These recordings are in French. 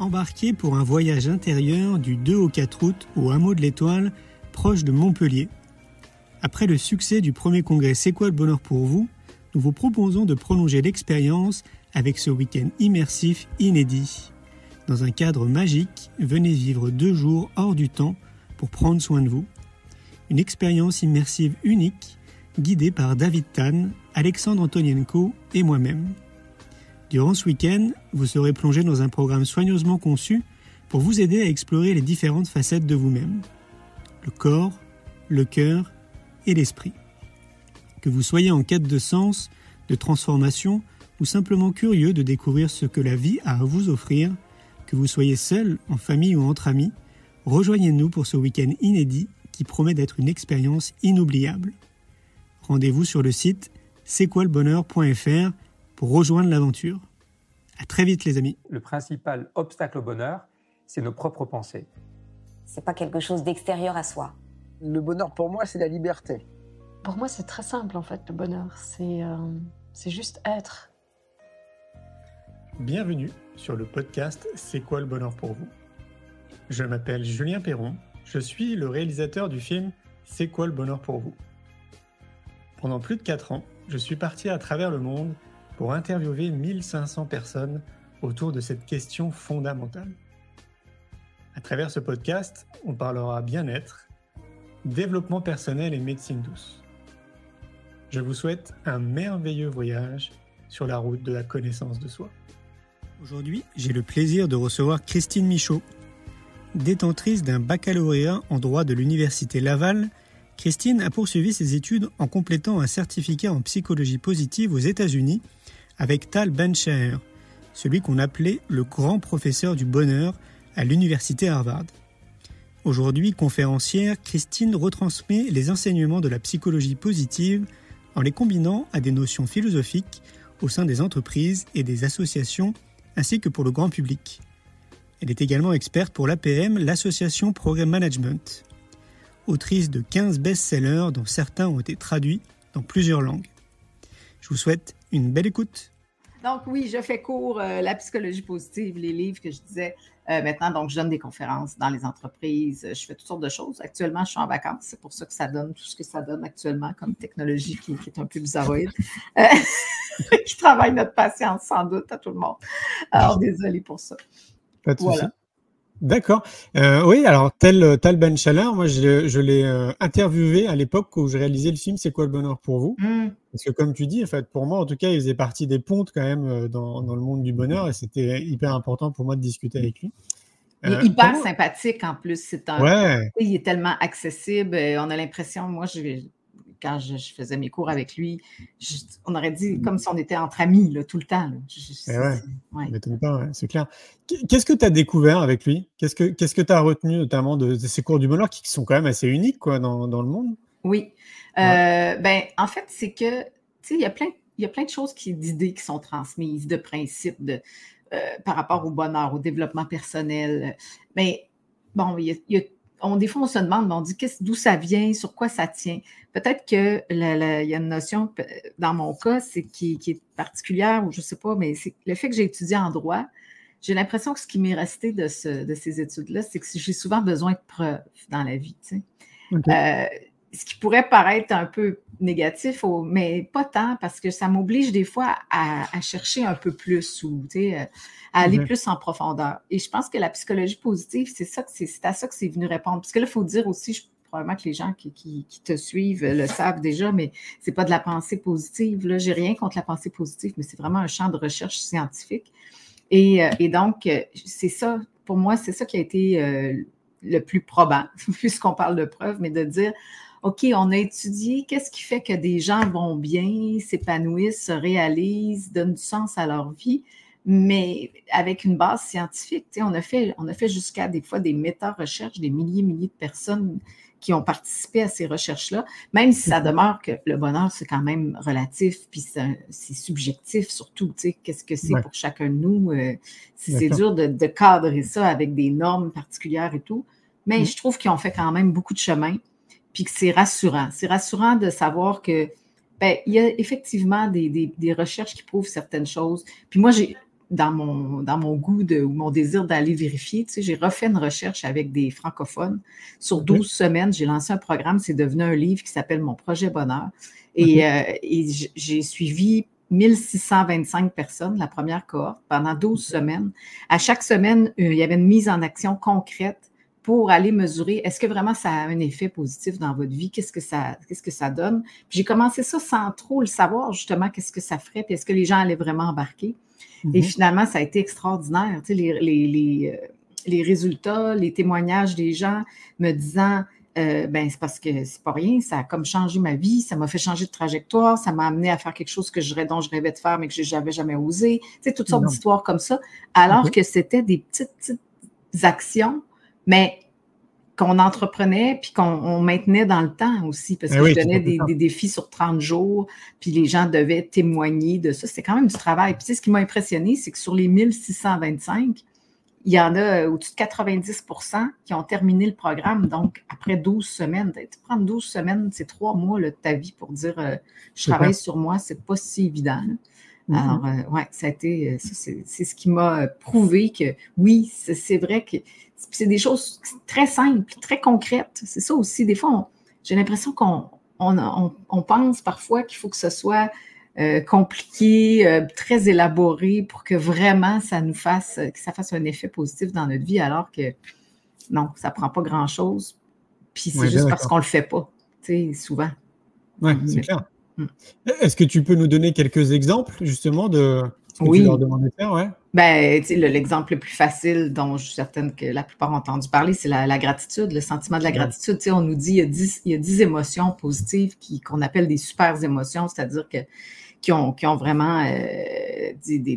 Embarquez pour un voyage intérieur du 2 au 4 août au hameau de l'Étoile, proche de Montpellier. Après le succès du premier congrès C'est quoi le bonheur pour vous? Nous vous proposons de prolonger l'expérience avec ce week-end immersif inédit. Dans un cadre magique, venez vivre deux jours hors du temps pour prendre soin de vous. Une expérience immersive unique, guidée par David Tan, Alexandre Antonienko et moi-même. Durant ce week-end, vous serez plongé dans un programme soigneusement conçu pour vous aider à explorer les différentes facettes de vous-même. Le corps, le cœur et l'esprit. Que vous soyez en quête de sens, de transformation ou simplement curieux de découvrir ce que la vie a à vous offrir, que vous soyez seul, en famille ou entre amis, rejoignez-nous pour ce week-end inédit qui promet d'être une expérience inoubliable. Rendez-vous sur le site c'est quoi le bonheur.fr pour rejoindre l'aventure. À très vite les amis. Le principal obstacle au bonheur, c'est nos propres pensées. C'est pas quelque chose d'extérieur à soi. Le bonheur pour moi, c'est la liberté. Pour moi, c'est très simple en fait, le bonheur. C'est euh, c'est juste être. Bienvenue sur le podcast C'est quoi le bonheur pour vous? Je m'appelle Julien Perron, je suis le réalisateur du film C'est quoi le bonheur pour vous? Pendant plus de 4 ans, je suis parti à travers le monde pour interviewer 1500 personnes autour de cette question fondamentale. À travers ce podcast, on parlera bien-être, développement personnel et médecine douce. Je vous souhaite un merveilleux voyage sur la route de la connaissance de soi. Aujourd'hui, j'ai le plaisir de recevoir Christine Michaud. Détentrice d'un baccalauréat en droit de l'Université Laval, Christine a poursuivi ses études en complétant un certificat en psychologie positive aux États-Unis avec Tal Ben-Shahar, celui qu'on appelait le grand professeur du bonheur à l'Université Harvard. Aujourd'hui conférencière, Christine retransmet les enseignements de la psychologie positive en les combinant à des notions philosophiques au sein des entreprises et des associations ainsi que pour le grand public. Elle est également experte pour l'APM, l'association Programme Management. Autrice de 15 best-sellers dont certains ont été traduits dans plusieurs langues. Je vous souhaite une belle écoute. Donc oui, je fais cours euh, la psychologie positive, les livres que je disais, euh, maintenant, donc, je donne des conférences dans les entreprises. Je fais toutes sortes de choses. Actuellement, je suis en vacances. C'est pour ça que ça donne tout ce que ça donne actuellement comme technologie qui, est un peu bizarroïde. Euh, je travaille notre patience, sans doute, à tout le monde. Alors, désolé pour ça. Pas de voilà. D'accord. Euh, oui, alors tel Tal Ben moi je, l'ai interviewé à l'époque où je réalisais le film C'est quoi le bonheur pour vous? Mmh. Parce que comme tu dis, en fait, pour moi, en tout cas, il faisait partie des pontes quand même dans, dans le monde du bonheur et c'était hyper important pour moi de discuter avec lui. Il est euh, hyper sympathique en plus. C'est un, Il est tellement accessible. On a l'impression, moi, je, quand je, faisais mes cours avec lui, on aurait dit comme si on était entre amis là, tout le temps. Eh ouais, c'est clair. Qu'est-ce que tu as découvert avec lui? Qu'est-ce que tu as retenu notamment de, ces cours du bonheur qui sont quand même assez uniques quoi, dans, dans le monde? Oui. Euh, ben, en fait, c'est que, il y a plein il y a plein de choses qui, d'idées qui sont transmises, de principes, de, euh, par rapport au bonheur, au développement personnel. Mais bon, il y a, on, des fois, on se demande, on dit d'où ça vient, sur quoi ça tient? Peut-être qu'il y a une notion, dans mon cas, c'est qui, est particulière, ou je ne sais pas, mais c'est le fait que j'ai étudié en droit. J'ai l'impression que ce qui m'est resté de, de ces études-là, c'est que j'ai souvent besoin de preuves dans la vie. Tu sais. Euh, ce qui pourrait paraître un peu négatif, mais pas tant, parce que ça m'oblige des fois à, chercher un peu plus ou à aller mhm. plus en profondeur. Et je pense que la psychologie positive, c'est ça que c'est à ça que c'est venu répondre. Parce que là, il faut dire aussi, probablement que les gens qui, te suivent le savent déjà, mais c'est pas de la pensée positive. Là, j'ai rien contre la pensée positive, mais c'est vraiment un champ de recherche scientifique. Et, euh, donc, euh, c'est ça, pour moi, c'est ça qui a été euh, le plus probant, puisqu'on parle de preuves, mais de dire, OK, on a étudié qu'est-ce qui fait que des gens vont bien, s'épanouissent, se réalisent, donnent du sens à leur vie, mais avec une base scientifique. On a fait, on a fait jusqu'à des fois des méta-recherches, des milliers, milliers de personnes qui ont participé à ces recherches-là, même si ça demeure que le bonheur, c'est quand même relatif, puis c'est subjectif surtout, qu'est-ce que c'est pour chacun de nous. Euh, c'est dur de, cadrer ça avec des normes particulières et tout, mais mm. je trouve qu'ils ont fait quand même beaucoup de chemin puis que c'est rassurant. C'est rassurant de savoir que ben, il y a effectivement des, recherches qui prouvent certaines choses. Puis moi, j'ai dans mon, dans mon goût de, ou mon désir d'aller vérifier, tu sais, j'ai refait une recherche avec des francophones. Sur 12 semaines, j'ai lancé un programme, c'est devenu un livre qui s'appelle Mon projet bonheur. Et, euh, et j'ai suivi 1625 personnes, la première cohorte, pendant 12 semaines. À chaque semaine, il y avait une mise en action concrète pour aller mesurer est-ce que vraiment ça a un effet positif dans votre vie, qu'est-ce que ça, qu'est-ce que ça donne? J'ai commencé ça sans trop le savoir, justement, qu'est-ce que ça ferait, puis est-ce que les gens allaient vraiment embarquer? Et mhm. finalement, ça a été extraordinaire. Tu sais, les, les, les, euh, les, résultats, les témoignages des gens me disant euh, ben, c'est parce que c'est pas rien, ça a comme changé ma vie, ça m'a fait changer de trajectoire, ça m'a amené à faire quelque chose que je, dont je rêvais de faire, mais que je n'avais jamais osé. Tu sais, toutes sortes d'histoires comme ça, alors que c'était des petites, petites actions mais qu'on entreprenait puis qu'on maintenait dans le temps aussi, parce eh que je donnais des, défis sur 30 jours, puis les gens devaient témoigner de ça. C'est quand même du travail. Puis tu sais, ce qui m'a impressionné, c'est que sur les 1625, il y en a au-dessus de 90% qui ont terminé le programme, donc après 12 semaines. Prendre 12 semaines, c'est trois mois de ta vie pour dire euh, je travaille sur moi, c'est pas si évident. Mm-hmm. Alors, euh, ouais, ça a été, c'est ce qui m'a prouvé que oui, c'est vrai que c'est des choses très simples, très concrètes. C'est ça aussi. Des fois, j'ai l'impression qu'on on, pense parfois qu'il faut que ce soit euh, compliqué, euh, très élaboré pour que vraiment ça nous fasse, que ça fasse un effet positif dans notre vie, alors que non, ça ne prend pas grand-chose. Puis c'est juste parce qu'on ne le fait pas, tu sais, souvent. Oui, c'est clair. Mm. Est-ce que tu peux nous donner quelques exemples, justement, de que oui. tu leur demandais de faire? Ouais. Ben, l'exemple le plus facile dont je suis certaine que la plupart ont entendu parler, c'est la, gratitude, le sentiment de la gratitude. Tu on nous dit il y a dix, émotions positives qu'on appelle des super émotions, c'est-à-dire que qui ont, qui ont vraiment euh, des, des,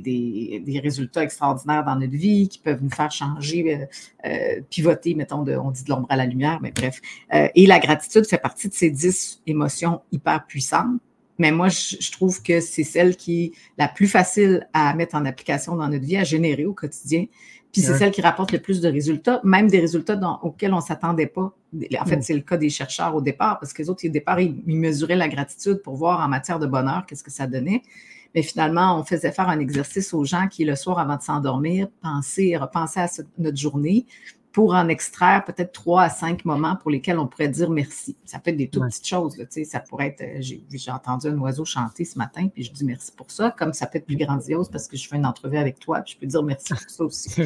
des, résultats extraordinaires dans notre vie, qui peuvent nous faire changer, euh, euh, pivoter, mettons, de, on dit de l'ombre à la lumière, mais bref. et la gratitude fait partie de ces dix émotions hyper puissantes mais moi, je, trouve que c'est celle qui est la plus facile à mettre en application dans notre vie, à générer au quotidien. Puis c'est celle qui rapporte le plus de résultats, même des résultats auxquels on ne s'attendait pas. En fait, mm. c'est le cas des chercheurs au départ, parce que les autres, au départ, ils, mesuraient la gratitude pour voir en matière de bonheur qu'est-ce que ça donnait. Mais finalement, on faisait faire un exercice aux gens qui, le soir, avant de s'endormir, pensaient, repensaient à notre journée, pour en extraire peut-être trois à cinq moments pour lesquels on pourrait dire merci. Ça peut être des toutes petites choses. Là, ça pourrait être, euh, j'ai entendu un oiseau chanter ce matin, puis je dis merci pour ça, comme ça peut être plus grandiose parce que je fais une entrevue avec toi, puis je peux dire merci pour ça aussi. euh,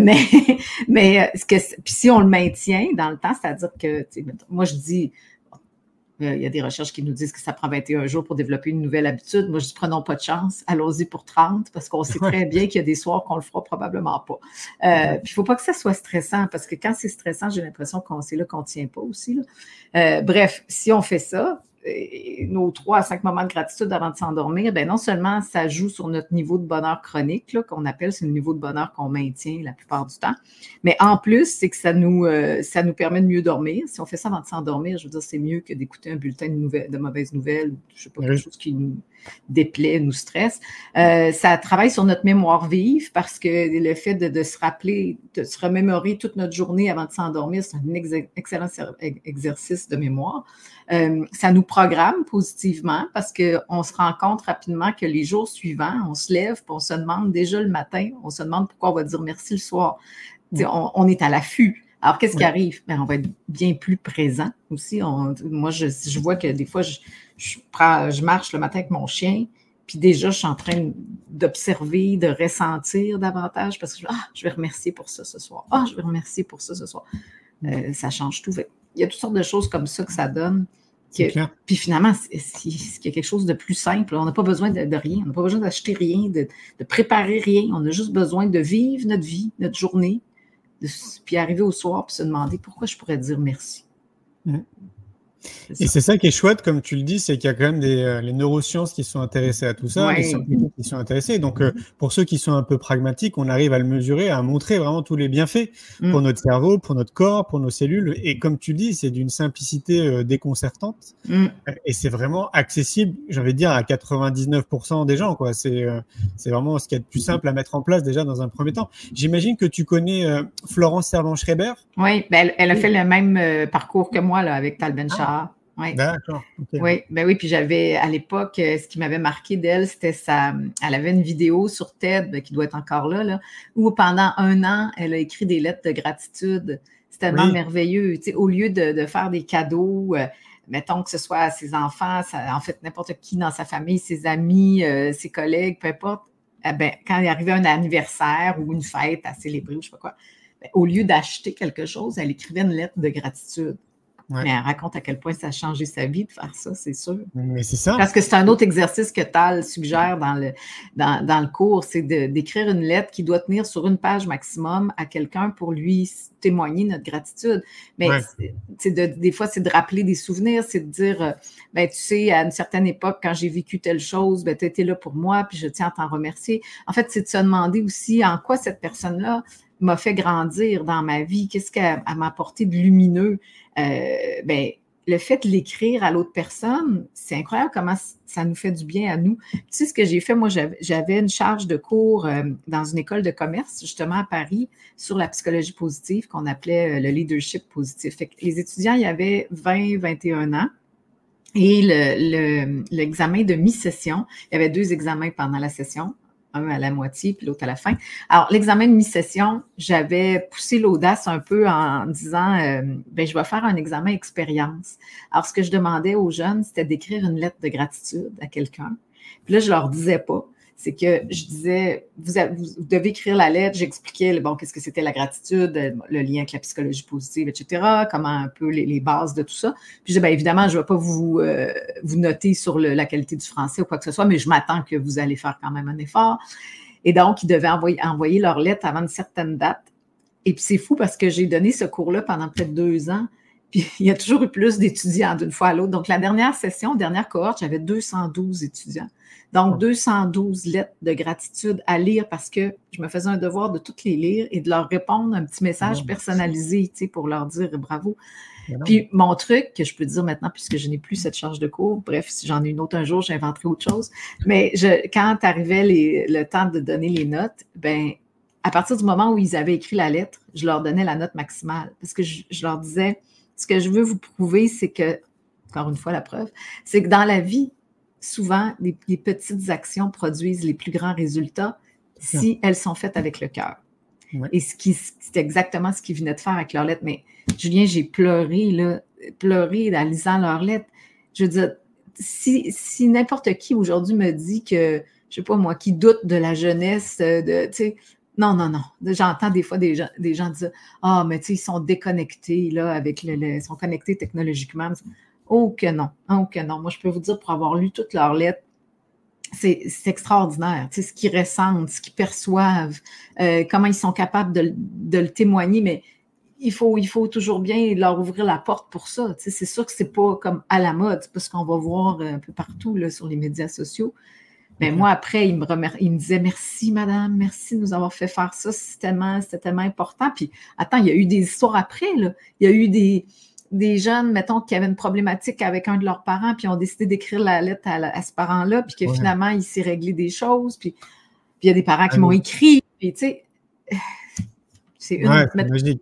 mais mais euh, ce que, puis si on le maintient dans le temps, c'est-à-dire que moi je dis il y a des recherches qui nous disent que ça prend 21 jours pour développer une nouvelle habitude. Moi, je dis prenons pas de chance, allons-y pour 30, parce qu'on sait très bien qu'il y a des soirs qu'on le fera probablement pas. Euh, puis il ne faut pas que ça soit stressant, parce que quand c'est stressant, j'ai l'impression qu'on c'est là qu'on ne tient pas aussi. Euh, bref, si on fait ça, nos trois à cinq moments de gratitude avant de s'endormir, ben non seulement ça joue sur notre niveau de bonheur chronique, qu'on appelle, c'est le niveau de bonheur qu'on maintient la plupart du temps, mais en plus, c'est que ça nous, euh, ça nous permet de mieux dormir. Si on fait ça avant de s'endormir, je veux dire, c'est mieux que d'écouter un bulletin de, nouvelles, de mauvaises nouvelles ou je sais pas, quelque chose qui nous déplaît, nous stresse. Euh, ça travaille sur notre mémoire vive parce que le fait de, se rappeler, de se remémorer toute notre journée avant de s'endormir, c'est un excellent exercice de mémoire. Euh, ça nous programme positivement parce qu'on se rend compte rapidement que les jours suivants, on se lève, puis on se demande déjà le matin, on se demande pourquoi on va dire merci le soir. On, est à l'affût. Alors, qu'est-ce qui arrive? Ben, on va être bien plus présent aussi. moi, je, je, vois que des fois, je, je, prends, je marche le matin avec mon chien, puis déjà, je suis en train d'observer, de ressentir davantage parce que je, ah, je vais remercier pour ça ce soir. Ah, je vais remercier pour ça ce soir. Euh, ça change tout. Il y a toutes sortes de choses comme ça que ça donne. puis finalement, il y a quelque chose de plus simple. On n'a pas besoin de, rien. On n'a pas besoin d'acheter rien, de, préparer rien. On a juste besoin de vivre notre vie, notre journée, puis arriver au soir puis se demander pourquoi je pourrais dire merci. Et c'est ça qui est chouette, comme tu le dis, c'est qu'il y a quand même des euh, les neurosciences qui sont intéressées à tout ça, les scientifiques qui sont intéressés. Donc, euh, pour ceux qui sont un peu pragmatiques, on arrive à le mesurer, à montrer vraiment tous les bienfaits mm. pour notre cerveau, pour notre corps, pour nos cellules. Et comme tu dis, c'est d'une simplicité euh, déconcertante. Mm. Et c'est vraiment accessible, j'ai envie de dire, à 99% des gens. Quoi. C'est, c'est vraiment ce qui est le plus simple à mettre en place déjà dans un premier temps. J'imagine que tu connais Florence Servan-Schreiber? Oui, ben elle, a fait le même parcours que moi là, avec Tal Oui. D'accord. Oui, ben oui, puis j'avais à l'époque, euh, ce qui m'avait marqué d'elle, c'était sa. Elle avait une vidéo sur TED ben, qui doit être encore là, là, où pendant un an, elle a écrit des lettres de gratitude. C'était tellement Oui. merveilleux. Tu sais, au lieu de, de faire des cadeaux, euh, mettons que ce soit à ses enfants, ça- en fait, n'importe qui dans sa famille, ses amis, euh, ses collègues, peu importe, eh ben, quand il arrivait un anniversaire ou une fête à célébrer ou je sais pas quoi, ben, au lieu d'acheter quelque chose, elle écrivait une lettre de gratitude. Ouais. Mais elle raconte à quel point ça a changé sa vie de faire ça, c'est sûr. Mais c'est ça. Parce que c'est un autre exercice que Tal suggère dans le, dans, dans le cours, c'est d'écrire une lettre qui doit tenir sur une page maximum à quelqu'un pour lui témoigner notre gratitude. Mais Ouais. c'est- c'est de, des fois, c'est de rappeler des souvenirs, c'est de dire, euh, ben, tu sais, à une certaine époque, quand j'ai vécu telle chose, ben, tu étais là pour moi, puis je tiens à t'en remercier. En fait, c'est de se demander aussi en quoi cette personne-là m'a fait grandir dans ma vie, qu'est-ce qu'elle elle m'a apporté de lumineux? Euh, ben, le fait de l'écrire à l'autre personne, c'est incroyable comment ça nous fait du bien à nous. Tu sais, ce que j'ai fait, moi, j'avais une charge de cours euh, dans une école de commerce, justement à Paris, sur la psychologie positive, qu'on appelait euh, le leadership positif. Les étudiants, il y avait 20, 21 ans. Et le- le- l'examen de mi-session, il y avait deux examens pendant la session, un à la moitié puis l'autre à la fin. Alors, l'examen de mi-session, j'avais poussé l'audace un peu en disant, euh, ben, je vais faire un examen expérience. Alors, ce que je demandais aux jeunes, c'était d'écrire une lettre de gratitude à quelqu'un. Puis là, je leur disais pas. C'est que je disais, vous, devez écrire la lettre. J'expliquais, bon, qu'est-ce que c'était la gratitude, le lien avec la psychologie positive, etc., comment un peu les, bases de tout ça. Puis je disais, ben, évidemment, je ne vais pas vous, euh, noter sur la qualité du français ou quoi que ce soit, mais je m'attends que vous allez faire quand même un effort. Et donc, ils devaient envoyer, envoyer leur lettre avant une certaine date. Et puis, c'est fou parce que j'ai donné ce cours-là pendant peut-être deux ans. Puis, il y a toujours eu plus d'étudiants d'une fois à l'autre. Donc, la dernière session, dernière cohorte, j'avais 212 étudiants. Donc, 212 lettres de gratitude à lire parce que je me faisais un devoir de toutes les lire et de leur répondre un petit message personnalisé, tu sais, pour leur dire bravo. Énorme. Puis mon truc, que je peux dire maintenant, puisque je n'ai plus cette charge de cours, bref, si j'en ai une autre un jour, j'inventerai autre chose. Mais je, quand arrivait les- le temps de donner les notes, ben, à partir du moment où ils avaient écrit la lettre, je leur donnais la note maximale. Parce que je, je leur disais, ce que je veux vous prouver, c'est que, encore une fois, la preuve, c'est que dans la vie, souvent, les, les petites actions produisent les plus grands résultats si elles sont faites avec le cœur. Ouais. Et ce qui, c'est exactement ce qu'ils venaient de faire avec leur lettre. Mais Julien, j'ai pleuré, là, pleuré en lisant leur lettre. Je veux dire, si, si n'importe qui aujourd'hui me dit que, je sais pas moi, qui doute de la jeunesse, euh, de, tu sais, non, non, non. J'entends des fois des gens, des gens dire Ah, mais tu sais, ils sont déconnectés, là, avec le, ils sont connectés technologiquement. Oh que non, oh que non. Moi, je peux vous dire, pour avoir lu toutes leurs lettres, c'est extraordinaire, tu sais, ce qu'ils ressentent, ce qu'ils perçoivent, euh, comment ils sont capables de, de le témoigner, mais il faut, il faut toujours bien leur ouvrir la porte pour ça. tu sais. C'est sûr que c'est pas comme à la mode, c'est pas ce qu'on va voir un peu partout là, sur les médias sociaux. Mais Mhm. moi, après, il me, remer- il me disait merci, madame, merci de nous avoir fait faire ça. C'était tellement, c'était tellement important. Puis, attends, il y a eu des histoires après. Là. Il y a eu des, des jeunes, mettons, qui avaient une problématique avec un de leurs parents, puis ont décidé d'écrire la lettre à, la- à ce parent-là, puis que Ouais. finalement, il s'est réglé des choses. Puis, puis il y a des parents qui m'ont écrit. Puis, tu sais, c'est une, Ouais, une des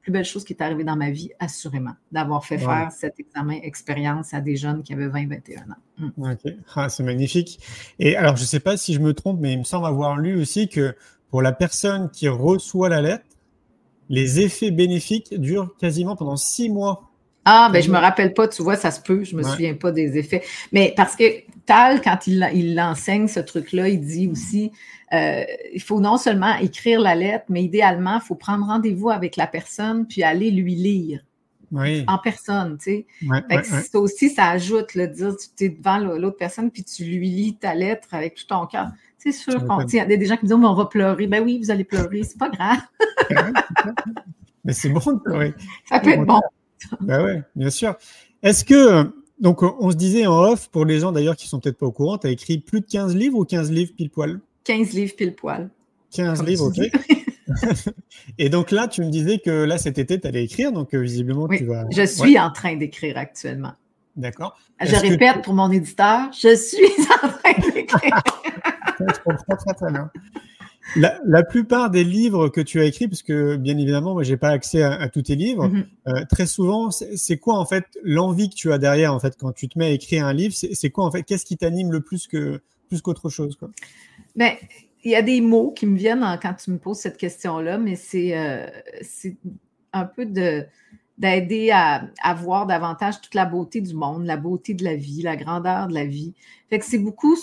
plus belles choses qui est arrivée dans ma vie, assurément, d'avoir fait Ouais. faire cet examen expérience à des jeunes qui avaient 20-21 ans. Mm. Ok. Ah, c'est magnifique. Et alors, je ne sais pas si je me trompe, mais il me semble avoir lu aussi que pour la personne qui reçoit la lettre, les effets bénéfiques durent quasiment pendant six mois. Ah, ben je me rappelle pas, tu vois, ça se peut, je me Ouais. souviens pas des effets. Mais parce que Tal, quand il, il l'enseigne, ce truc-là, il dit aussi, euh, il faut non seulement écrire la lettre, mais idéalement, il faut prendre rendez-vous avec la personne puis aller lui lire Oui. en personne, tu sais. Fait que ça aussi, ça ajoute, le dire, tu es devant l'autre personne puis tu lui lis ta lettre avec tout ton cœur. C'est sûr qu'on, il y a des gens qui me disent, on va pleurer. Ben oui, vous allez pleurer, c'est pas grave, Mais c'est bon de pleurer. ça peut être bon. Bah ouais, bien sûr. Est-ce que, donc, on se disait en off, pour les gens d'ailleurs qui sont peut-être pas au courant, tu as écrit plus de 15 livres ou 15 livres pile poil? 15 livres pile poil. 15 Comme livres, ok. Et donc là, tu me disais que là, cet été, tu allais écrire, donc euh, visiblement, Oui, tu vas. je suis en train d'écrire actuellement. D'accord. Je répète pour mon éditeur, je suis en train d'écrire. Je comprends très, très bien. La, plupart des livres que tu as écrits, parce que bien évidemment, moi, j'ai pas accès à, tous tes livres, mm-hmm. euh, très souvent, c'est quoi en fait l'envie que tu as derrière en fait quand tu te mets à écrire un livre? C'est quoi en fait Qu'est-ce qui t'anime le plus que plus qu'autre chose quoi? Ben, il y a des mots qui me viennent quand tu me poses cette question-là, mais c'est euh, un peu de d'aider à, à, voir davantage toute la beauté du monde, la beauté de la vie, la grandeur de la vie. Fait que c'est beaucoup,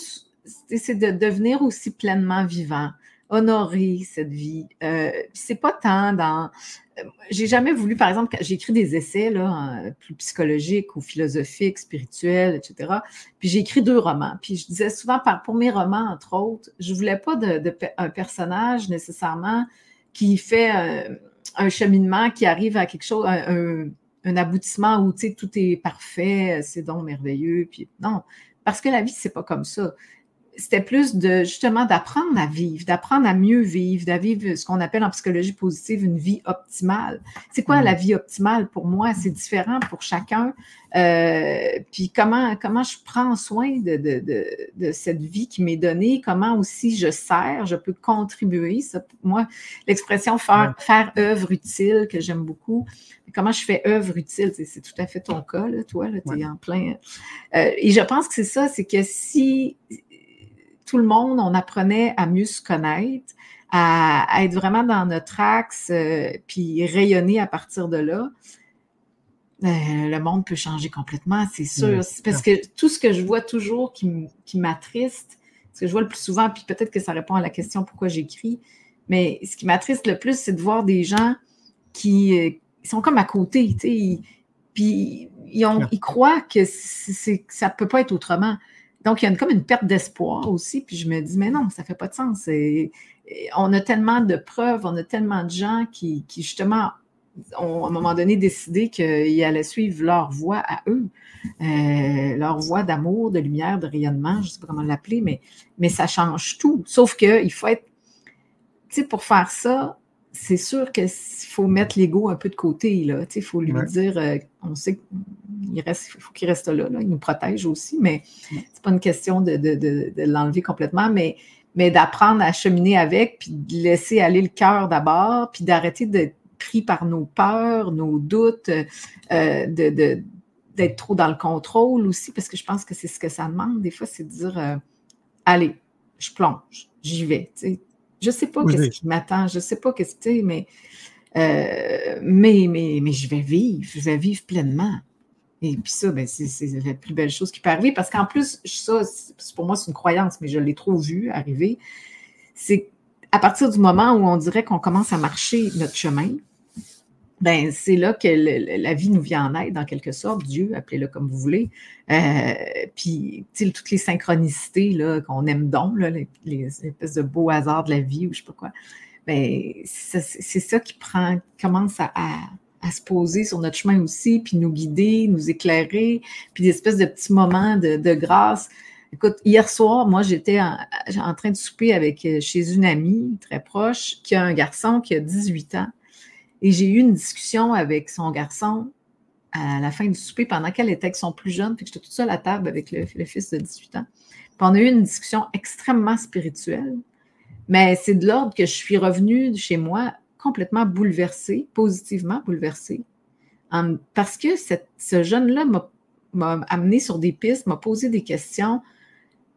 c'est de devenir aussi pleinement vivant, honorer cette vie. Euh, c'est pas tant dans. Euh, j'ai jamais voulu, par exemple, j'ai écrit des essais là, plus psychologiques ou philosophiques, spirituels, etc. Puis j'ai écrit deux romans. Puis je disais souvent, pour mes romans, entre autres, je voulais pas de, un personnage nécessairement qui fait un, un, cheminement, qui arrive à quelque chose, un, un aboutissement où tout est parfait, c'est donc merveilleux. Puis non, parce que la vie, c'est pas comme ça c'était plus de justement d'apprendre à vivre, d'apprendre à mieux vivre, de vivre ce qu'on appelle en psychologie positive une vie optimale. C'est quoi la mm. vie optimale pour moi? C'est différent pour chacun. Euh, puis comment, comment je prends soin de, de, de, cette vie qui m'est donnée, comment aussi je sers, je peux contribuer. Ça, moi, l'expression faire, faire œuvre utile que j'aime beaucoup. Comment je fais œuvre utile, c'est tout à fait ton cas, là, toi, tu es en plein. Euh, et je pense que c'est ça, c'est que si tout le monde, on apprenait à mieux se connaître, à, être vraiment dans notre axe, euh, puis rayonner à partir de là. Euh, le monde peut changer complètement, c'est sûr. Parce que tout ce que je vois toujours qui, m'attriste, ce que je vois le plus souvent, puis peut-être que ça répond à la question pourquoi j'écris, mais ce qui m'attriste le plus, c'est de voir des gens qui euh, sont comme à côté, tu sais, puis ils, ils, croient que ça ne peut pas être autrement. Donc, il y a comme une perte d'espoir aussi. Puis je me dis, mais non, ça ne fait pas de sens. on a tellement de preuves, on a tellement de gens qui, justement, ont à un moment donné décidé qu'ils allaient suivre leur voie à eux, euh, leur voie d'amour, de lumière, de rayonnement, je ne sais pas comment l'appeler, mais, mais ça change tout. Sauf qu'il faut être, tu sais, pour faire ça, c'est sûr qu'il faut mettre l'ego un peu de côté. Il faut lui dire, euh, on sait qu'il reste, faut qu'il reste là, il nous protège aussi, mais ce n'est pas une question de, l'enlever complètement, mais, mais d'apprendre à cheminer avec, puis de laisser aller le cœur d'abord, puis d'arrêter d'être pris par nos peurs, nos doutes, euh, d'être trop dans le contrôle aussi, parce que je pense que c'est ce que ça demande. Des fois, c'est de dire, euh, allez, je plonge, j'y vais. Je ne sais pas ce qui m'attend, je ne sais pas qu'est-ce que mais, euh, mais, mais, mais je vais vivre, je vais vivre pleinement. Et puis ça, ben, c'est la plus belle chose qui peut arriver parce qu'en plus, ça, pour moi, c'est une croyance, mais je l'ai trop vu arriver. C'est à partir du moment où on dirait qu'on commence à marcher notre chemin, ben, c'est là que la vie nous vient en aide, en quelque sorte, Dieu, appelez-le comme vous voulez. Euh, puis, toutes les synchronicités qu'on aime donc, les, espèces de beaux hasards de la vie ou je sais pas quoi, ben, c'est ça qui prend, commence à, se poser sur notre chemin aussi, puis nous guider, nous éclairer, puis des espèces de petits moments de, grâce. Écoute, hier soir, moi, j'étais en, en, train de souper avec euh, chez une amie très proche qui a un garçon qui a 18 ans. Et j'ai eu une discussion avec son garçon à la fin du souper pendant qu'elle était avec son plus jeune, puis j'étais toute seule à table avec le, fils de 18 ans. Puis on a eu une discussion extrêmement spirituelle, mais c'est de l'ordre que je suis revenue chez moi complètement bouleversée, positivement bouleversée, parce que ce jeune-là m'a amené sur des pistes, m'a posé des questions,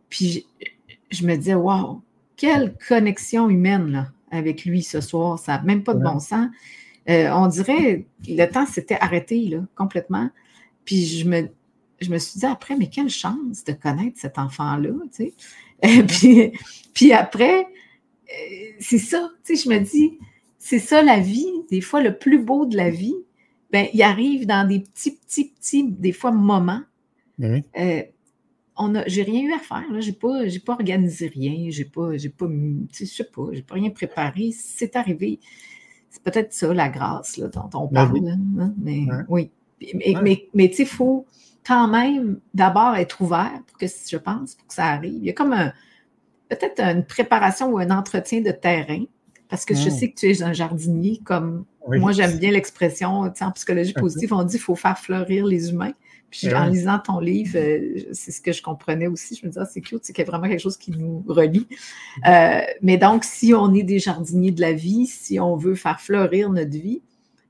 puis je, je me disais, waouh, quelle connexion humaine là, avec lui ce soir, ça n'a même pas de bon sens. Euh, on dirait, le temps s'était arrêté là, complètement. Puis je me, je me suis dit après, mais quelle chance de connaître cet enfant-là, tu sais. puis, puis après, euh, c'est ça, tu sais, je me dis, c'est ça la vie. Des fois, le plus beau de la vie, ben, il arrive dans des petits, petits, petits, des fois, moments. Euh, on a, j'ai rien eu à faire, là. J'ai pas, j'ai pas organisé rien, j'ai pas, j'ai pas, je sais pas, j'ai pas rien préparé. C'est arrivé. C'est peut-être ça, la grâce dont on ben parle. Hein, mais oui. Mais, mais, tu sais, il faut quand même d'abord être ouvert pour que, je pense, pour que ça arrive. Il y a comme un, peut-être une préparation ou un entretien de terrain, parce que je mmh. sais que tu es un jardinier, comme moi j'aime bien l'expression, en psychologie positive, on dit qu'il faut faire fleurir les humains. Puis en lisant ton livre, euh, c'est ce que je comprenais aussi. Je me disais, ah, c'est cute, c'est qu'il y a vraiment quelque chose qui nous relie. Euh, mais donc, si on est des jardiniers de la vie, si on veut faire fleurir notre vie,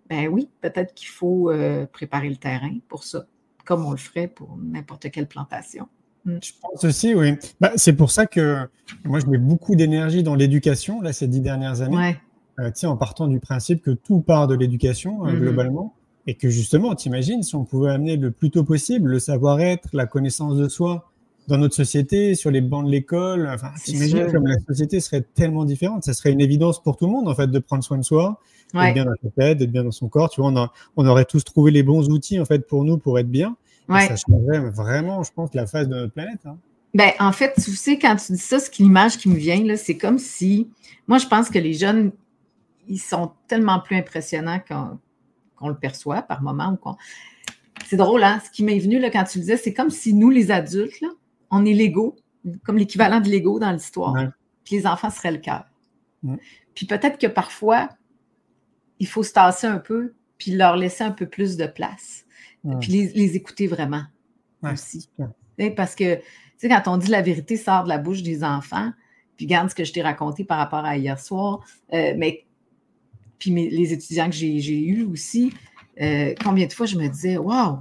ben oui, peut-être qu'il faut euh, préparer le terrain pour ça, comme on le ferait pour n'importe quelle plantation. Mm. Je pense aussi, oui. Bah, c'est pour ça que moi, je mets beaucoup d'énergie dans l'éducation, là, ces dix dernières années. Ouais. en partant du principe que tout part de l'éducation, mm-hmm. globalement. Et que justement, t'imagines, si on pouvait amener le plus tôt possible le savoir-être, la connaissance de soi dans notre société, sur les bancs de l'école, enfin, t'imagines comme la société serait tellement différente. Ça serait une évidence pour tout le monde, en fait, de prendre soin de soi, d'être bien dans sa tête, d'être bien dans son corps. Tu vois, on, on, aurait tous trouvé les bons outils, en fait, pour nous, pour être bien. Ça changerait vraiment, je pense, la face de notre planète. Hein. Ben, en fait, tu sais, quand tu dis ça, ce l'image qui me vient, là, c'est comme si, moi, je pense que les jeunes, ils sont tellement plus impressionnants qu'on le perçoit par moment. Ou C'est drôle, hein? Ce qui m'est venu là, quand tu le disais, c'est comme si nous, les adultes, là, on est l'ego, comme l'équivalent de l'ego dans l'histoire. Puis les enfants seraient le cœur. Puis peut-être que parfois, il faut se tasser un peu, puis leur laisser un peu plus de place. Puis les, écouter vraiment aussi. Parce que, tu sais, quand on dit la vérité sort de la bouche des enfants, puis garde ce que je t'ai raconté par rapport à hier soir, euh, mais puis les étudiants que j'ai eus aussi, euh, combien de fois je me disais, waouh,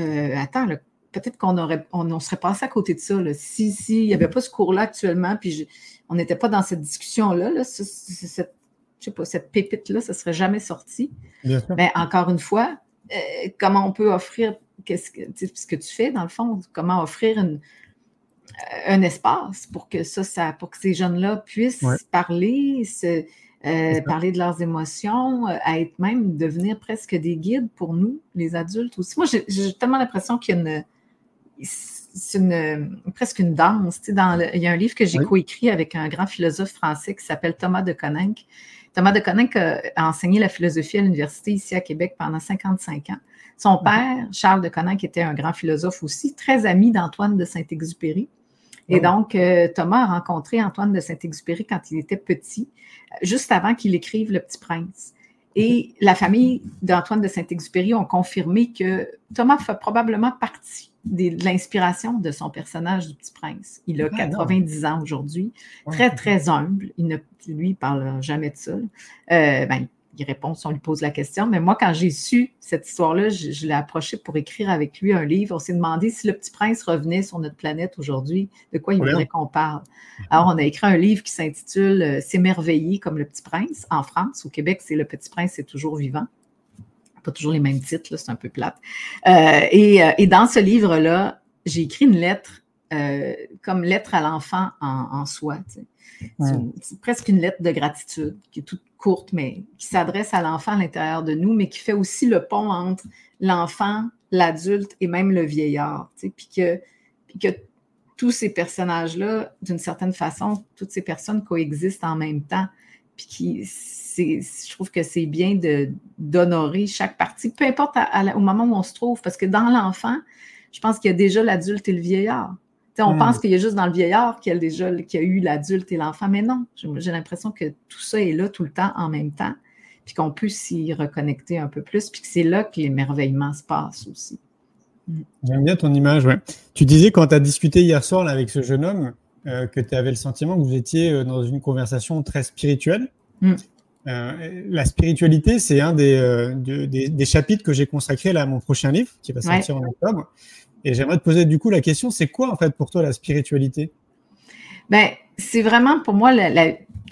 euh, attends, peut-être qu'on aurait, on, serait passé à côté de ça. Si, si, il n'y avait pas ce cours-là actuellement, puis on n'était pas dans cette discussion-là, cette, je sais pas, cette pépite-là, ça ne serait jamais sorti. Mais encore une fois, euh, comment on peut offrir qu'est-ce que, ce que tu fais, dans le fond, comment offrir un espace pour que ça, ça pour que ces jeunes-là puissent parler, se, euh, parler de leurs émotions, euh, à être même devenir presque des guides pour nous, les adultes aussi. Moi, j'ai tellement l'impression qu'il y a une, c'est une, presque une danse. dans il y a un livre que j'ai coécrit avec un grand philosophe français qui s'appelle Thomas de Coninck. Thomas de Coninck a, enseigné la philosophie à l'université ici à Québec pendant 55 ans. Son père, Charles de Coninck, était un grand philosophe aussi, très ami d'Antoine de Saint-Exupéry. Et donc, euh, Thomas a rencontré Antoine de Saint-Exupéry quand il était petit, juste avant qu'il écrive Le Petit Prince. Et la famille d'Antoine de Saint-Exupéry ont confirmé que Thomas fait probablement partie de l'inspiration de son personnage du Petit Prince. Il a 90 ans aujourd'hui, très, très humble. Il ne, lui, parle jamais de ça. Euh, ben, il répond si on lui pose la question. Mais moi, quand j'ai su cette histoire-là, je, l'ai approché pour écrire avec lui un livre. On s'est demandé si le petit prince revenait sur notre planète aujourd'hui, de quoi il voudrait qu'on parle. Alors, on a écrit un livre qui s'intitule euh, S'émerveiller comme le petit prince en France. Au Québec, c'est Le petit prince c'est toujours vivant. Pas toujours les mêmes titres, c'est un peu plate. Euh, euh, et, dans ce livre-là, j'ai écrit une lettre comme lettre à l'enfant en, soi. C'est presque une lettre de gratitude qui est toute courte, mais qui s'adresse à l'enfant à l'intérieur de nous, mais qui fait aussi le pont entre l'enfant, l'adulte et même le vieillard. Puis que, puis que tous ces personnages-là, d'une certaine façon, toutes ces personnes coexistent en même temps. Puis qui, je trouve que c'est bien d'honorer chaque partie, peu importe au moment où on se trouve, parce que dans l'enfant, je pense qu'il y a déjà l'adulte et le vieillard on hmm. pense qu'il y a juste dans le vieillard qu'il y a déjà qu'il y a eu l'adulte et l'enfant, mais non, j'ai l'impression que tout ça est là tout le temps en même temps, puis qu'on peut s'y reconnecter un peu plus, puis que c'est là que l'émerveillement se passe aussi. Hmm. J'aime bien ton image, ouais. Tu disais quand tu as discuté hier soir avec ce jeune homme euh, que tu avais le sentiment que vous étiez euh, dans une conversation très spirituelle. Hmm. Euh, la spiritualité, c'est un des, des, chapitres que j'ai consacré là, à mon prochain livre qui va sortir en octobre. Et j'aimerais te poser du coup la question, c'est quoi en fait pour toi la spiritualité? Ben, c'est vraiment pour moi,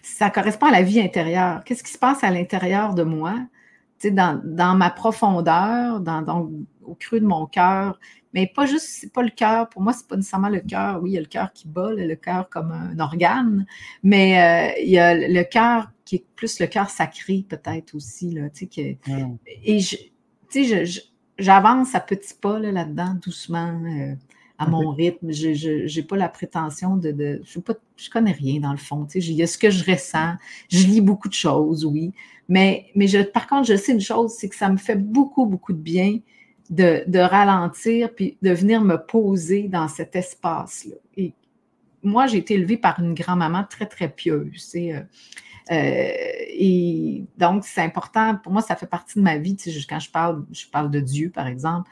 ça correspond à la vie intérieure. Qu'est-ce qui se passe à l'intérieur de moi, dans, dans ma profondeur, dans, au creux de mon cœur, mais pas juste, c'est pas le cœur. Pour moi, c'est pas nécessairement le cœur. Oui, il y a le cœur qui bat, le cœur comme un organe, mais euh, il y a le cœur qui est plus le cœur sacré peut-être aussi là, Et je, sais, je j'avance à petits pas là-dedans, doucement, euh, à mon rythme. Je n'ai pas la prétention de. je ne connais rien dans le fond. Il y a ce que je ressens. Je lis beaucoup de choses, oui. Mais, mais je, par contre, je sais une chose, c'est que ça me fait beaucoup, beaucoup de bien de, de ralentir puis de venir me poser dans cet espace-là. Et moi, j'ai été élevée par une grand-maman très, très pieuse. Euh, euh, et donc, c'est important. Pour moi, ça fait partie de ma vie. Tu sais, quand je parle, je parle de Dieu, par exemple.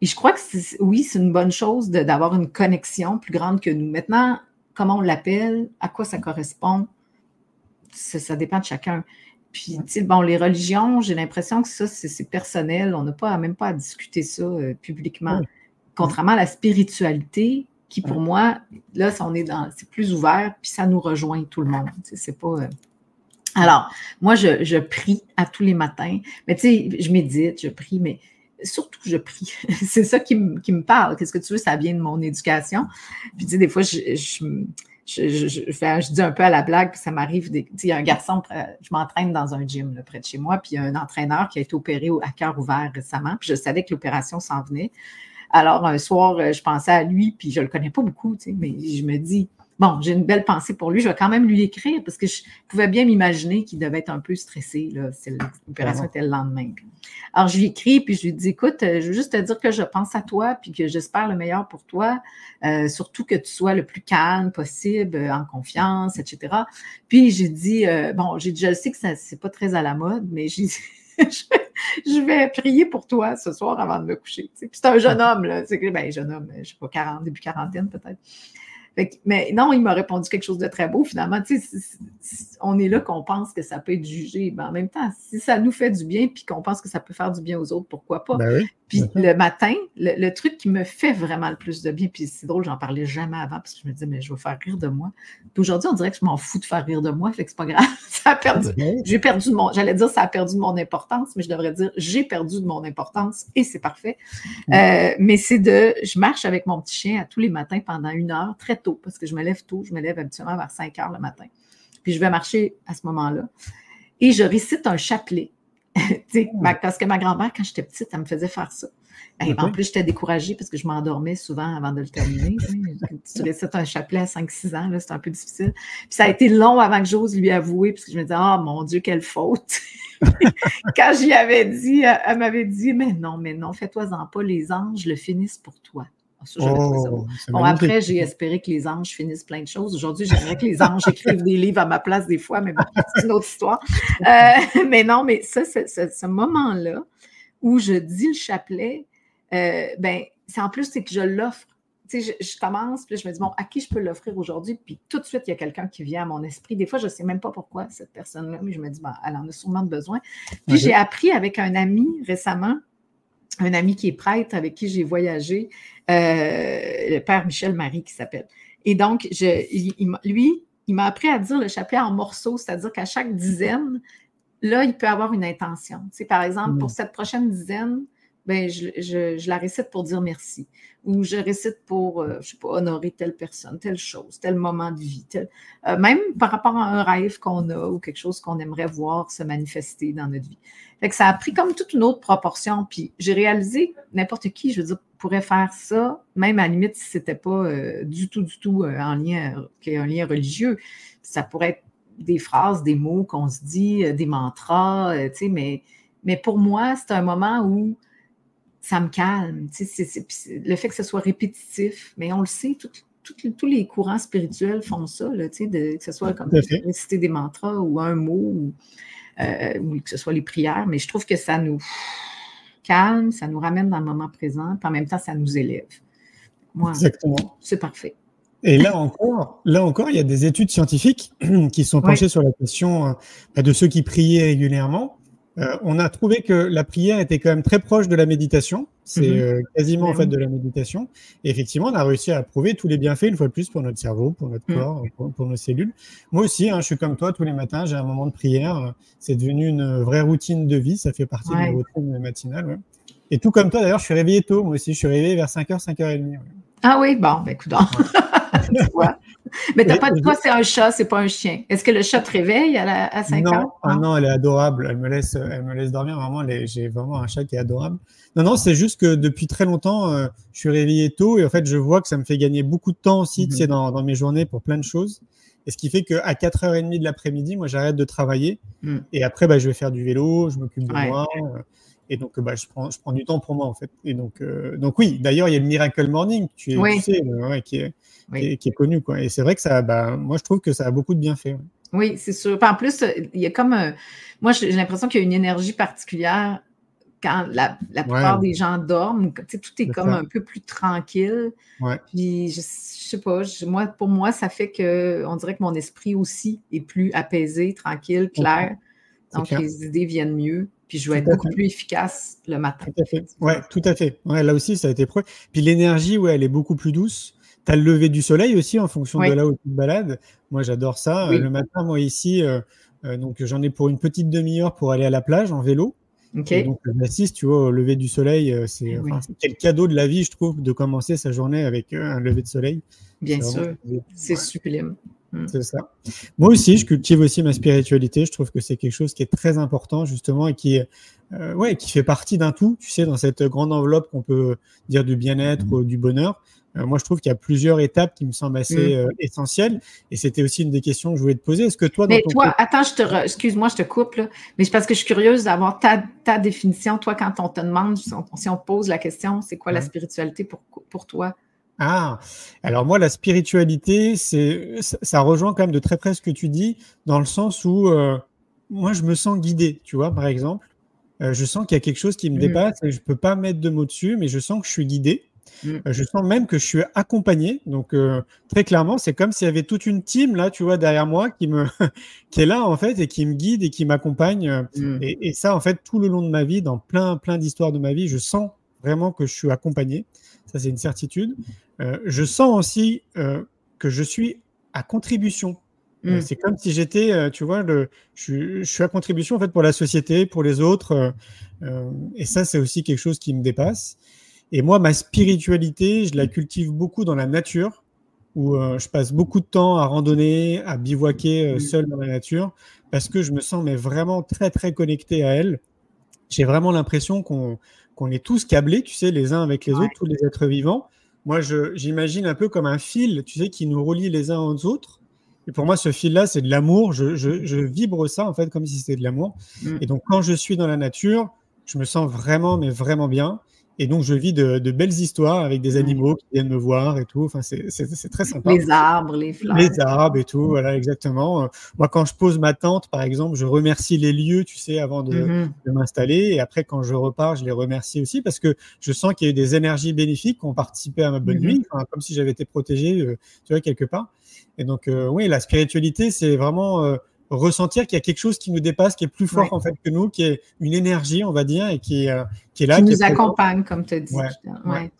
et je crois que oui, c'est une bonne chose d'avoir une connexion plus grande que nous. Maintenant, comment on l'appelle, à quoi ça correspond, ça, dépend de chacun. Puis, bon, les religions, j'ai l'impression que ça, c'est personnel. On n'a pas même pas à discuter ça euh, publiquement. Contrairement à la spiritualité, qui pour moi, là, on est dans, c'est plus ouvert, puis ça nous rejoint tout le monde. C'est pas. Euh, alors, moi, je, prie à tous les matins. Mais tu sais, je médite, je prie, mais surtout, je prie. c'est ça qui, me parle. Qu'est-ce que tu veux? Ça vient de mon éducation. Puis, tu sais, des fois, je, dis un peu à la blague, puis ça m'arrive. Il y a un garçon, je m'entraîne dans un gym près de chez moi, puis il y a un entraîneur qui a été opéré à cœur ouvert récemment, puis je savais que l'opération s'en venait. Alors, un soir, je pensais à lui, puis je ne le connais pas beaucoup, mais je me dis, bon, j'ai une belle pensée pour lui. Je vais quand même lui écrire parce que je pouvais bien m'imaginer qu'il devait être un peu stressé. Là, l'opération était le lendemain. Alors, je lui écris, puis je lui dis Écoute, euh, je veux juste te dire que je pense à toi, puis que j'espère le meilleur pour toi, euh, surtout que tu sois le plus calme possible, euh, en confiance, etc. Puis, j'ai dit Bon, j'ai dit, je sais que ce n'est pas très à la mode, mais j'ai dit je vais prier pour toi ce soir avant de me coucher. c'est un jeune homme, là. C'est ben, jeune homme, je ne sais pas, 40, début quarantaine peut-être mais non, il m'a répondu quelque chose de très beau. Finalement, on est là qu'on pense que ça peut être jugé. Mais en même temps, si ça nous fait du bien puis qu'on pense que ça peut faire du bien aux autres, pourquoi pas? Ben puis le matin, le, truc qui me fait vraiment le plus de bien, puis c'est drôle, j'en parlais jamais avant parce que je me disais, mais je veux faire rire de moi. Puis aujourd'hui, on dirait que je m'en fous de faire rire de moi, fait que c'est pas grave. ça a perdu. J'ai perdu de mon. J'allais dire ça a perdu de mon importance, mais je devrais dire j'ai perdu de mon importance et c'est parfait. Euh, mais c'est de. Je marche avec mon petit chien à tous les matins pendant une heure, très tôt, parce que je me lève tôt. Je me lève habituellement vers 5 heures le matin. Puis je vais marcher à ce moment-là. Et je récite un chapelet parce que ma grand-mère, quand j'étais petite, elle me faisait faire ça. En plus, j'étais découragée parce que je m'endormais souvent avant de le terminer. tu récites un chapelet à 5-6 ans, c'est un peu difficile. Puis ça a été long avant que j'ose lui avouer, parce que je me disais, oh mon Dieu, quelle faute. quand j'y avais dit, elle m'avait dit, mais non, mais non, fais-toi-en pas, les anges le finissent pour toi. Oh, bon, après, j'ai espéré que les anges finissent plein de choses. Aujourd'hui, j'aimerais que les anges écrivent des livres à ma place des fois, mais bon, c'est une autre histoire. Euh, mais non, mais ça, ce moment-là où je dis le chapelet, euh, ben, c'est en plus, c'est que je l'offre. Tu sais, je, commence, puis je me dis, bon, à qui je peux l'offrir aujourd'hui? Puis tout de suite, il y a quelqu'un qui vient à mon esprit. Des fois, je ne sais même pas pourquoi cette personne-là, mais je me dis, ben, elle en a sûrement besoin. Puis j'ai appris avec un ami récemment, un ami qui est prêtre avec qui j'ai voyagé, euh, le père Michel Marie qui s'appelle. Et donc, je, lui, il m'a appris à dire le chapelet en morceaux, c'est-à-dire qu'à chaque dizaine, là, il peut avoir une intention. Tu par exemple, pour mm. cette prochaine dizaine, ben, je, la récite pour dire merci. Ou je récite pour, euh, je sais pas, honorer telle personne, telle chose, tel moment de vie. Euh, même par rapport à un rêve qu'on a ou quelque chose qu'on aimerait voir se manifester dans notre vie. Fait que ça a pris comme toute une autre proportion. Puis j'ai réalisé n'importe qui, je veux dire, pourrait faire ça, même à la limite si ce n'était pas euh, du tout, du tout en lien, un lien religieux. Ça pourrait être des phrases, des mots qu'on se dit, des mantras, tu sais, mais, mais pour moi, c'est un moment où ça me calme. le fait que ce soit répétitif, mais on le sait, tous les courants spirituels font ça, là, de, que ce soit comme réciter des mantras ou un mot, euh, ou, que ce soit les prières, mais je trouve que ça nous calme, ça nous ramène dans le moment présent, puis en même temps, ça nous élève. Moi, Exactement. C'est parfait. Et là encore, là encore, il y a des études scientifiques qui sont penchées sur la question euh, de ceux qui priaient régulièrement. Euh, on a trouvé que la prière était quand même très proche de la méditation. C'est mhm. euh, quasiment en fait de la méditation. Et effectivement, on a réussi à prouver tous les bienfaits une fois de plus pour notre cerveau, pour notre mhm. corps, pour, nos cellules. Moi aussi, hein, je suis comme toi, tous les matins, j'ai un moment de prière. C'est devenu une vraie routine de vie. Ça fait partie de ma routine matinale. Et tout comme toi, d'ailleurs, je suis réveillé tôt. Moi aussi, je suis réveillé vers 5h, 5h30. Ah oui, bon, ben écoute. Mais t'as pas, toi, c'est un chat, c'est pas un chien. Est-ce que le chat te réveille à, 5 non, ans? Ah non, elle est adorable. Elle me laisse, elle me laisse dormir. Vraiment, j'ai vraiment un chat qui est adorable. Non, non, c'est juste que depuis très longtemps, euh, je suis réveillé tôt et en fait, je vois que ça me fait gagner beaucoup de temps aussi, tu sais, mhm. dans, dans, mes journées pour plein de choses. Et ce qui fait qu'à 4h30 de l'après-midi, moi, j'arrête de travailler. Mhm. Et après, bah, je vais faire du vélo, je m'occupe de moi. Euh, et donc, bah, je, prends, je prends du temps pour moi, en fait. Et donc, euh, donc oui, d'ailleurs, il y a le Miracle Morning, tu, tu sais, qui est, qui, est, connu. Quoi. Et c'est vrai que ça, bah, moi, je trouve que ça a beaucoup de bienfaits. Oui, c'est sûr. En plus, il y a comme. moi, j'ai l'impression qu'il y a une énergie particulière quand la, la plupart des gens dorment, tout est, comme un peu plus tranquille. Puis, je, sais pas, moi, pour moi, ça fait que on dirait que mon esprit aussi est plus apaisé, tranquille, clair. Donc, les idées viennent mieux. Puis, je vais être beaucoup plus efficace le matin. Tout à fait. Ouais, tout à fait. Ouais, là aussi, ça a été prouvé. Puis, l'énergie, ouais, elle est beaucoup plus douce. Tu as le lever du soleil aussi en fonction de là où tu te balades. Moi, j'adore ça. Le matin, moi, ici, euh, euh, donc j'en ai pour une petite demi-heure pour aller à la plage en vélo. donc, j'assiste, tu vois, au lever du soleil. Euh, c'est quel cadeau de la vie, je trouve, de commencer sa journée avec euh, un lever de soleil. Bien sûr, c'est sublime. Mm. C'est ça. Moi aussi, je cultive aussi ma spiritualité. Je trouve que c'est quelque chose qui est très important, justement, et qui, ouais, qui fait partie d'un tout, tu sais, dans cette grande enveloppe qu'on peut dire du bien-être, ou du bonheur. Euh, moi, je trouve qu'il y a plusieurs étapes qui me semblent assez mm. euh, essentielles. Et c'était aussi une des questions que je voulais te poser. Est-ce que toi, mais toi, attends, je te excuse-moi, je te coupe, là, mais c'est parce que je suis curieuse d'avoir ta, ta, définition. Toi, quand on te demande, si on, pose la question, c'est quoi la spiritualité pour, pour toi? Ah, alors moi, la spiritualité, c'est, ça rejoint quand même de très près ce que tu dis, dans le sens où euh, moi, je me sens guidé, tu vois, par exemple. Je sens qu'il y a quelque chose qui me mm. dépasse et je ne peux pas mettre de mots dessus, mais je sens que je suis guidé. Mm. Euh, je sens même que je suis accompagné. Donc, euh, très clairement, c'est comme s'il y avait toute une team là, tu vois, derrière moi qui, me qui est là, en fait, et qui me guide et qui m'accompagne. Mm. Et, et, ça, en fait, tout le long de ma vie, dans plein, plein d'histoires de ma vie, je sens vraiment que je suis accompagné. Ça, c'est une certitude. Euh, je sens aussi que je suis à contribution. Mm. C'est comme si j'étais, tu vois, le, je, je, suis à contribution en fait pour la société, pour les autres. et ça, c'est aussi quelque chose qui me dépasse. Et moi, ma spiritualité, je la cultive beaucoup dans la nature, où euh, je passe beaucoup de temps à randonner, à bivouaquer euh, seul dans la nature, parce que je me sens mais vraiment très très connecté à elle. J'ai vraiment l'impression qu'on qu'on est tous câblés, tu sais, les uns avec les autres, tous les êtres vivants. Moi, j'imagine un peu comme un fil, tu sais, qui nous relie les uns aux autres. Et pour moi, ce fil-là, c'est de l'amour. Je, je, je, vibre ça, en fait, comme si c'était de l'amour. Mm. Et donc, quand je suis dans la nature, je me sens vraiment, mais vraiment bien. Et donc, je vis de, belles histoires avec des animaux qui viennent me voir et tout. Enfin, c'est très sympa. Les arbres, les fleurs. Les arbres et tout, voilà, exactement. Euh, moi, quand je pose ma tente, par exemple, je remercie les lieux, tu sais, avant de, mm-hmm. de m'installer. Et après, quand je repars, je les remercie aussi parce que je sens qu'il y a eu des énergies bénéfiques qui ont participé à ma bonne nuit, comme si j'avais été protégé, euh, tu vois, quelque part. Et donc, euh, oui, la spiritualité, c'est vraiment ressentir qu'il y a quelque chose qui nous dépasse, qui est plus fort en fait que nous, qui est une énergie, on va dire, et qui est, euh, qui est là. Qui, nous accompagne, comme tu dis. Ouais,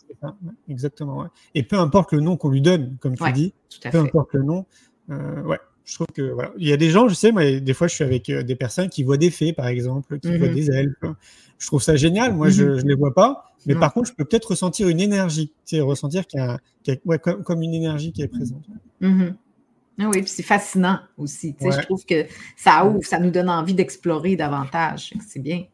exactement. Et peu importe le nom qu'on lui donne, comme tu dis, peu importe le nom, euh, ouais. Je trouve que voilà. Il y a des gens, je sais, moi, des fois, je suis avec euh, des personnes qui voient des fées, par exemple, qui voient mhm. des elfes. Je trouve ça génial. Moi, je ne mhm. les vois pas. Mais par contre, je peux peut-être ressentir une énergie. Tu sais, ressentir qu'il y a, ouais, comme, comme, une énergie qui est présente. Mhm. Ah oui, puis c'est fascinant aussi. Je trouve que ça ouvre, ça nous donne envie d'explorer davantage. C'est bien.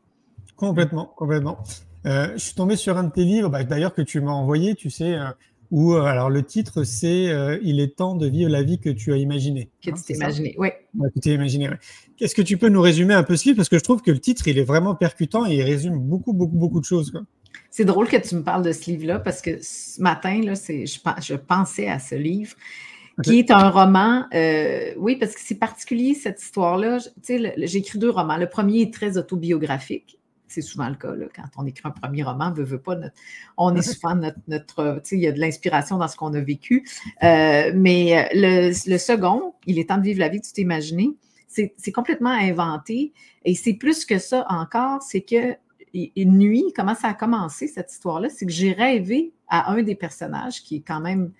Complètement, complètement. Euh, je suis tombé sur un de tes livres, bah, d'ailleurs que tu m'as envoyé, tu sais, euh, où euh, alors le titre c'est Il est temps de vivre la vie que tu as imaginée. Que tu t'es imaginé, oui. que tu imaginé, Qu'est-ce que tu peux nous résumer un peu ce livre? Parce que je trouve que le titre, il est vraiment percutant et il résume beaucoup, beaucoup, beaucoup de choses. C'est drôle que tu me parles de ce livre-là parce que ce matin, là, je, je pensais à ce livre qui est un roman. Euh, oui, parce que c'est particulier cette histoire-là. J'ai écrit deux romans. Le premier est très autobiographique. C'est souvent le cas quand on écrit un premier roman, veut, veut pas. on est souvent notre, il y a de l'inspiration dans ce qu'on a vécu. Euh, mais le, le, second, il est temps de vivre la vie tu t'es imaginé. C'est complètement inventé. Et c'est plus que ça encore, c'est que une nuit, comment ça a commencé cette histoire-là, c'est que j'ai rêvé à un des personnages qui est quand même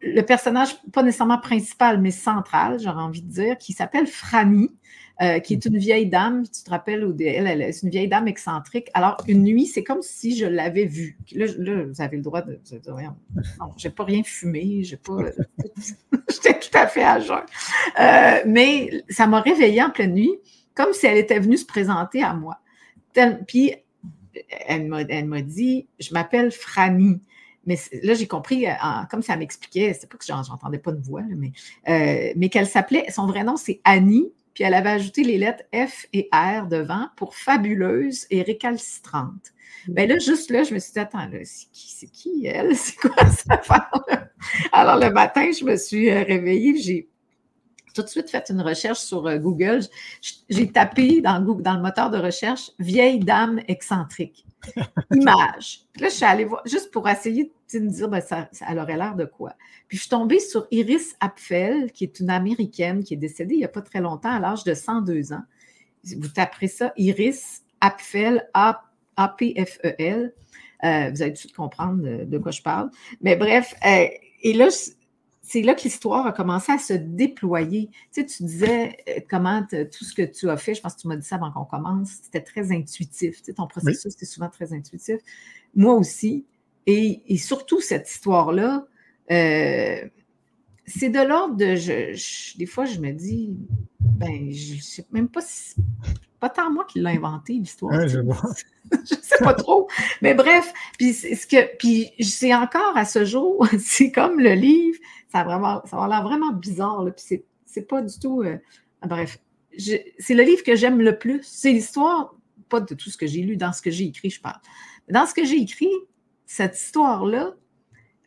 le personnage, pas nécessairement principal, mais central, j'aurais envie de dire, qui s'appelle Franny, euh, qui est une vieille dame, tu te rappelles, elle, elle, est une vieille dame excentrique. Alors, une nuit, c'est comme si je l'avais vue. Là, vous avez le droit de, dire, non, j'ai pas rien fumé, j'ai pas, j'étais tout à fait à jeun. Euh, mais ça m'a réveillée en pleine nuit, comme si elle était venue se présenter à moi. Puis, elle m'a dit, je m'appelle Franny. Mais là, j'ai compris, euh, comme ça m'expliquait, c'est pas que j'entendais pas de voix, mais, euh, mais qu'elle s'appelait, son vrai nom, c'est Annie, puis elle avait ajouté les lettres F et R devant pour fabuleuse et récalcitrante. Bien là, juste là, je me suis dit, attends, c'est qui, c'est qui elle? C'est quoi ça Alors le matin, je me suis euh, réveillée, j'ai tout de suite fait une recherche sur euh, Google. J'ai tapé dans, Google, dans le moteur de recherche vieille dame excentrique. Image. là, je suis allée voir, juste pour essayer de me dire, ben, ça, ça, elle aurait l'air de quoi. Puis je suis tombée sur Iris Apfel, qui est une Américaine qui est décédée il n'y a pas très longtemps, à l'âge de 102 ans. Vous taperez ça, Iris Apfel, A-P-F-E-L. Euh, vous allez tout de suite comprendre de, quoi je parle. Mais bref, euh, et là, c'est là que l'histoire a commencé à se déployer. Tu sais, tu disais euh, comment tout ce que tu as fait, je pense que tu m'as dit ça avant qu'on commence, c'était très intuitif. Tu sais, ton processus, c'était souvent très intuitif. Moi aussi. Et, surtout, cette histoire-là, euh, c'est de l'ordre de. Je, des fois, je me dis, ben, je ne sais même pas si. Pas tant moi qui l'ai inventé, l'histoire. je ne sais pas trop. Mais bref, puis ce que. Puis c'est encore à ce jour, c'est comme le livre ça, vraiment, ça a l'air vraiment bizarre. Là, puis c'est pas du tout. Euh, bref, c'est le livre que j'aime le plus. C'est l'histoire, pas de tout ce que j'ai lu, dans ce que j'ai écrit, je parle. dans ce que j'ai écrit, cette histoire-là,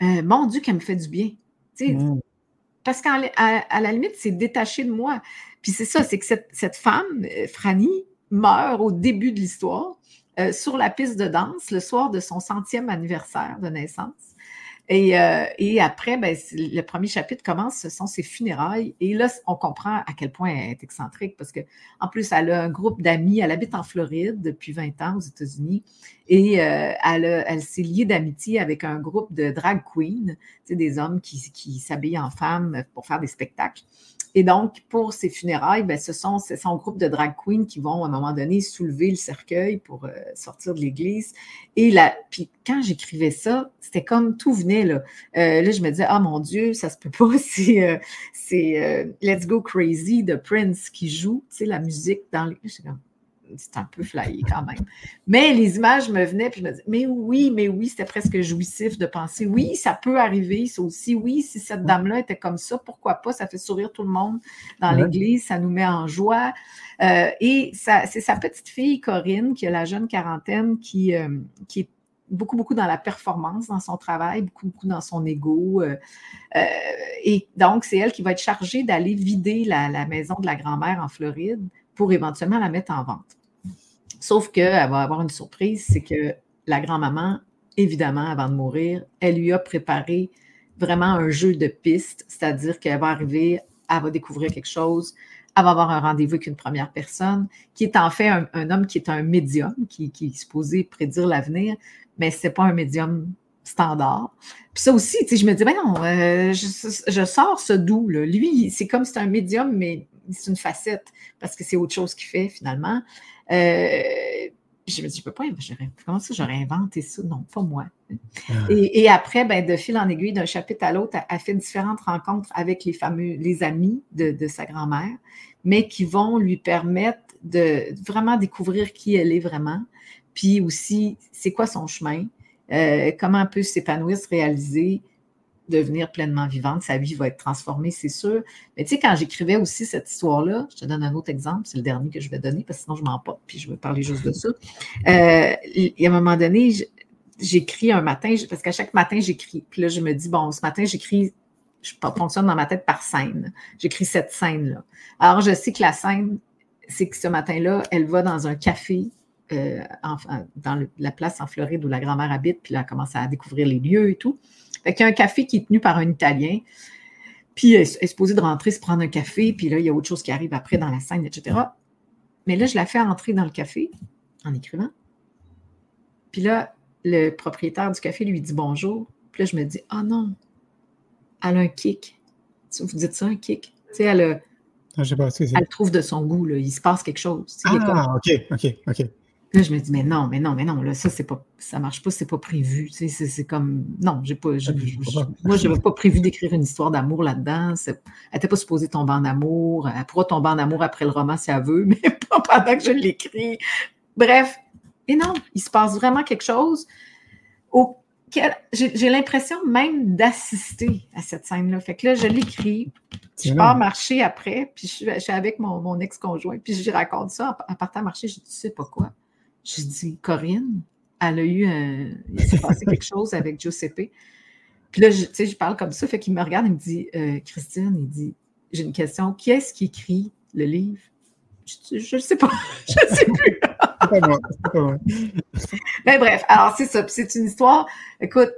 euh, mon Dieu, qu'elle me fait du bien. Mm. Parce qu'à à, la limite, c'est détaché de moi. Puis c'est ça, c'est que cette, femme, euh, Franny, meurt au début de l'histoire sur la piste de danse le soir de son centième anniversaire de naissance. Euh, et, après, ben, le premier chapitre commence, ce sont ses funérailles. Et là, on comprend à quel point elle est excentrique parce qu'en plus, elle a un groupe d'amis. Elle habite en Floride depuis 20 ans aux États-Unis. Et euh, elle, s'est liée d'amitié avec un groupe de drag queens, des hommes qui, qui s'habillent en femmes pour faire des spectacles. Et donc, pour ces funérailles, ben, ce sont son groupe de drag queens qui vont à un moment donné soulever le cercueil pour euh, sortir de l'église. Et là, puis quand j'écrivais ça, c'était comme tout venait là. Euh, là, je me disais, ah mon Dieu, ça se peut pas. C'est, euh, Let's Go Crazy de Prince qui joue, tu sais, la musique dans les c'est un peu flyé quand même. Mais les images me venaient, puis je me disais, mais oui, mais oui, c'était presque jouissif de penser, oui, ça peut arriver, ça aussi, oui, si cette dame-là était comme ça, pourquoi pas, ça fait sourire tout le monde dans l'église, ça nous met en joie. Euh, et c'est sa petite fille, Corinne, qui a la jeune quarantaine, qui, euh, qui est beaucoup, beaucoup dans la performance dans son travail, beaucoup, beaucoup dans son ego. Euh, et donc, c'est elle qui va être chargée d'aller vider la, la maison de la grand-mère en Floride pour éventuellement la mettre en vente. Sauf qu'elle va avoir une surprise, c'est que la grand-maman, évidemment, avant de mourir, elle lui a préparé vraiment un jeu de pistes, c'est-à-dire qu'elle va arriver, elle va découvrir quelque chose, elle va avoir un rendez-vous avec une première personne, qui est en fait un, homme qui est un médium, qui, qui est supposé prédire l'avenir, mais ce n'est pas un médium standard. Puis ça aussi, je me dis, ben non, euh, je, sors ce doux. Là. Lui, c'est comme c'est un médium, mais c'est une facette parce que c'est autre chose qu'il fait finalement. Euh, je me dis, je peux pas, comment ça j'aurais inventé ça? Non, pas moi. Ah. Et, après, ben, de fil en aiguille, d'un chapitre à l'autre, elle, fait différentes rencontres avec les fameux, les amis de, sa grand-mère, mais qui vont lui permettre de vraiment découvrir qui elle est vraiment, puis aussi, c'est quoi son chemin, euh, comment elle peut s'épanouir, se réaliser, devenir pleinement vivante, sa vie va être transformée, c'est sûr. Mais tu sais, quand j'écrivais aussi cette histoire-là, je te donne un autre exemple, c'est le dernier que je vais donner, parce que sinon je pas, puis je vais parler juste de ça. Euh, et à un moment donné, j'écris un matin, parce qu'à chaque matin, j'écris. Puis là, je me dis, bon, ce matin, j'écris, je fonctionne dans ma tête par scène. J'écris cette scène-là. Alors, je sais que la scène, c'est que ce matin-là, elle va dans un café euh, dans la place en Floride où la grand-mère habite, puis là, elle commence à découvrir les lieux et tout. Fait qu'il y a un café qui est tenu par un Italien. Puis elle est supposée de rentrer, se prendre un café, puis là, il y a autre chose qui arrive après dans la scène, etc. Mais là, je la fais entrer dans le café en écrivant. Puis là, le propriétaire du café lui dit bonjour. Puis là, je me dis, oh non, elle a un kick. Vous dites ça, un kick? Tu sais, elle a. Ah, pas, elle trouve de son goût, là. il se passe quelque chose. Ah, OK, OK, OK. Là, je me dis, mais non, mais non, mais non, là, ça, c'est pas, ça marche pas, c'est pas prévu. Tu sais, c'est comme, non, j'ai pas, moi, je n'avais pas prévu d'écrire une histoire d'amour là-dedans. Elle n'était pas supposée tomber en amour. Elle pourra tomber en amour après le roman si elle veut, mais pas pendant que je l'écris. Bref, et non, il se passe vraiment quelque chose auquel j'ai l'impression même d'assister à cette scène-là. Fait que là, je l'écris, je pars marcher après, puis je suis, avec mon, ex-conjoint, puis je lui raconte ça en, partant marcher, je dis, tu sais pas quoi je dis, Corinne, elle a eu un. Il s'est passé quelque chose avec Giuseppe. Puis là, tu sais, je parle comme ça, fait qu'il me regarde, il me dit, euh, Christine, il dit, j'ai une question. Qui est-ce qui écrit le livre? Je ne sais pas. Je ne sais plus. Moi. Ben bref, alors c'est ça. C'est une histoire, écoute,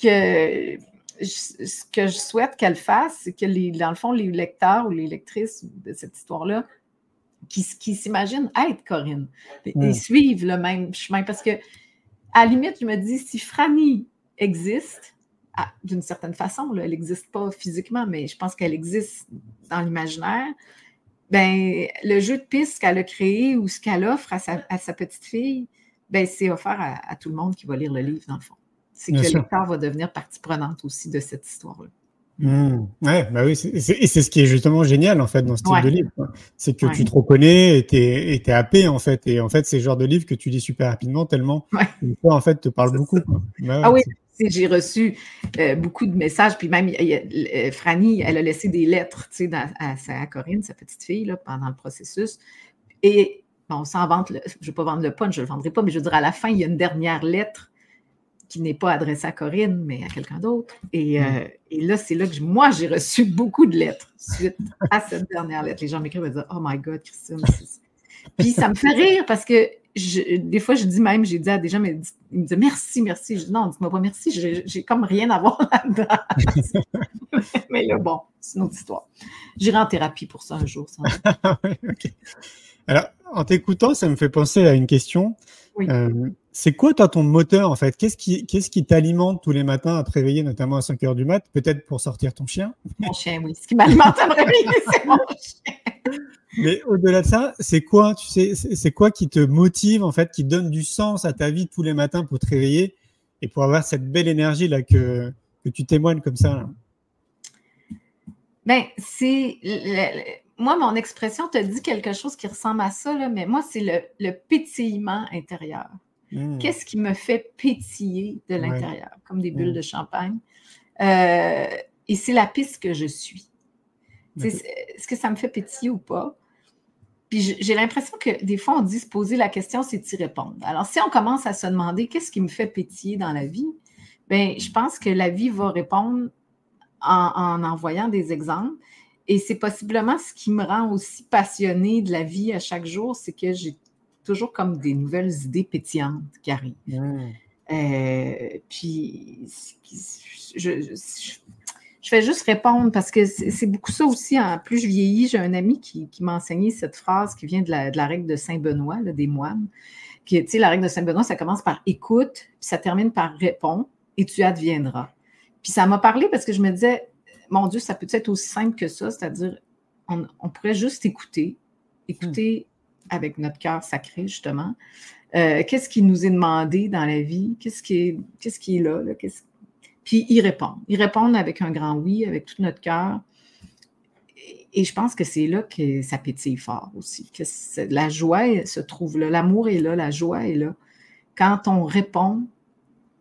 que je- ce que je souhaite qu'elle fasse, c'est que les, dans le fond, les lecteurs ou les lectrices de cette histoire-là, qui, s'imaginent être Corinne, et, Mm. et suivent le même chemin. Parce que, à la limite, je me dis, si Franny existe, ah, d'une certaine façon, là, elle n'existe pas physiquement, mais je pense qu'elle existe dans l'imaginaire. Ben, le jeu de piste qu'elle a créé ou ce qu'elle offre à sa, à sa petite fille, ben, c'est offert à, à tout le monde qui va lire le livre, dans le fond. C'est que lecteur va devenir partie prenante aussi de cette histoire-là. Hmm. Ouais, bah oui, c'est- c'est- et c'est ce qui est justement génial en fait dans ce type Ouais. de livre. C'est que Ouais. tu te reconnais et t'es, t'es happé en fait. Et en fait, c'est le genre de livre que tu lis super rapidement tellement Ouais. l'histoire en fait te parle beaucoup. quoi. Bah Ah oui, j'ai reçu euh, beaucoup de messages, puis même euh, Franny, elle a laissé des lettres tu sais, dans- à, Corinne, sa petite fille, là, pendant le processus. Et bon, sans vendre, le- je ne vais pas vendre le punch, je ne le vendrai pas, mais je veux dire, à la fin, il y a une dernière lettre qui n'est pas adressée à Corinne, mais à quelqu'un d'autre. Et, euh, et là, c'est là que je- moi, j'ai reçu beaucoup de lettres suite à cette dernière lettre. Les gens m'écrivent et disent Oh my God, Christine. c'est- Puis ça me fait rire parce que je- des fois, je dis même, j'ai dit à des gens, mais ils me disent merci, merci. Je dis non, dites-moi pas merci, j'ai comme rien à voir là-dedans. mais là, bon, c'est une autre histoire. J'irai en thérapie pour ça un jour. sans. Alors, en t'écoutant, ça me fait penser à une question. Oui. Euh, c'est quoi, toi, ton moteur, en fait? Qu'est-ce qui, qu'est-ce qui t'alimente tous les matins à te réveiller, notamment à 5 heures du mat Peut-être pour sortir ton chien? Mon chien, oui. Ce qui m'alimente à me réveiller, c'est mon chien. Mais au-delà de ça, c'est quoi, tu sais, c'est quoi qui te motive, en fait, qui donne du sens à ta vie tous les matins pour te réveiller et pour avoir cette belle énergie là que, que tu témoignes comme ça là? Ben, c'est. moi, mon expression te dit quelque chose qui ressemble à ça, là, mais moi, c'est le, le pétillement intérieur. Hmm. Qu'est-ce qui me fait pétiller de Ouais. l'intérieur, comme des bulles Mm. de champagne? Euh, et c'est la piste que je suis. Est-ce que ça me fait pétiller ou pas? Puis j'ai l'impression que des fois, on dit se poser la question, c'est d'y répondre. Alors, si on commence à se demander qu'est-ce qui me fait pétiller dans la vie, bien, je pense que la vie va répondre en, en envoyant des exemples. Et c'est possiblement ce qui me rend aussi passionnée de la vie à chaque jour, c'est que j'ai toujours comme des nouvelles idées pétillantes qui arrivent. Hmm. Euh, puis, je, je, je vais juste répondre parce que c'est beaucoup ça aussi. En plus je vieillis, j'ai un ami qui, qui m'a enseigné cette phrase qui vient de la, de la règle de Saint-Benoît, des moines. Qui, tu sais, la règle de Saint-Benoît, ça commence par écoute, puis ça termine par réponds et tu adviendras. Puis ça m'a parlé parce que je me disais, mon Dieu, ça peut être aussi simple que ça, c'est-à-dire, on, on pourrait juste écouter, écouter avec notre cœur sacré, justement. Euh, qu'est-ce qui nous est demandé dans la vie? Qu'est-ce qui est, qu'est-ce qui est là? Puis y répondre. Y répondre avec un grand oui, avec tout notre cœur. Et, je pense que c'est là que ça pétille fort aussi. Que la joie se trouve là. L'amour est là, la joie est là. Quand on répond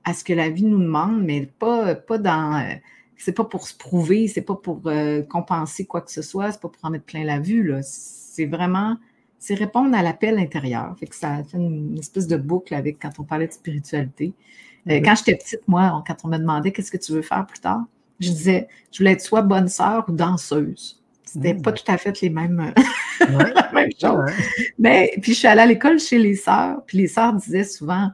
à ce que la vie nous demande, mais pas, pas dans. euh, c'est pas pour se prouver, c'est pas pour euh, compenser quoi que ce soit, c'est pas pour en mettre plein la vue. C'est vraiment c'est répondre à l'appel intérieur. Fait que ça fait une, espèce de boucle avec quand on parlait de spiritualité. Euh, Mhm. Quand j'étais petite, moi, on- quand on me demandait qu'est-ce que tu veux faire plus tard, je disais je voulais être soit bonne sœur ou danseuse. C'était Mhm. pas tout à fait les mêmes, Ouais. la même chose. Ouais. Mais puis je suis allée à l'école chez les sœurs, puis les sœurs disaient souvent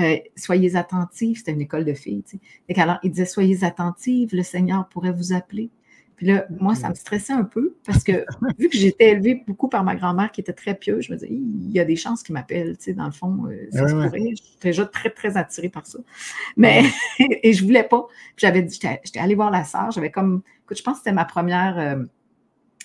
euh, soyez attentives, c'était une école de filles. Tu sais. Qu'alors, ils disaient soyez attentives, le Seigneur pourrait vous appeler. Puis là, moi, ça me stressait un peu parce que vu que j'étais élevée beaucoup par ma grand-mère qui était très pieuse, je me disais, il y a des chances qu'il m'appelle, tu sais, dans le fond, euh, ça Ouais, se ouais. pourrait. J'étais déjà très, très attirée par ça. Mais, et je voulais pas. Puis j'avais dit, j'étais j'étais allée voir la sœur, j'avais comme, écoute, je pense que c'était ma première, euh,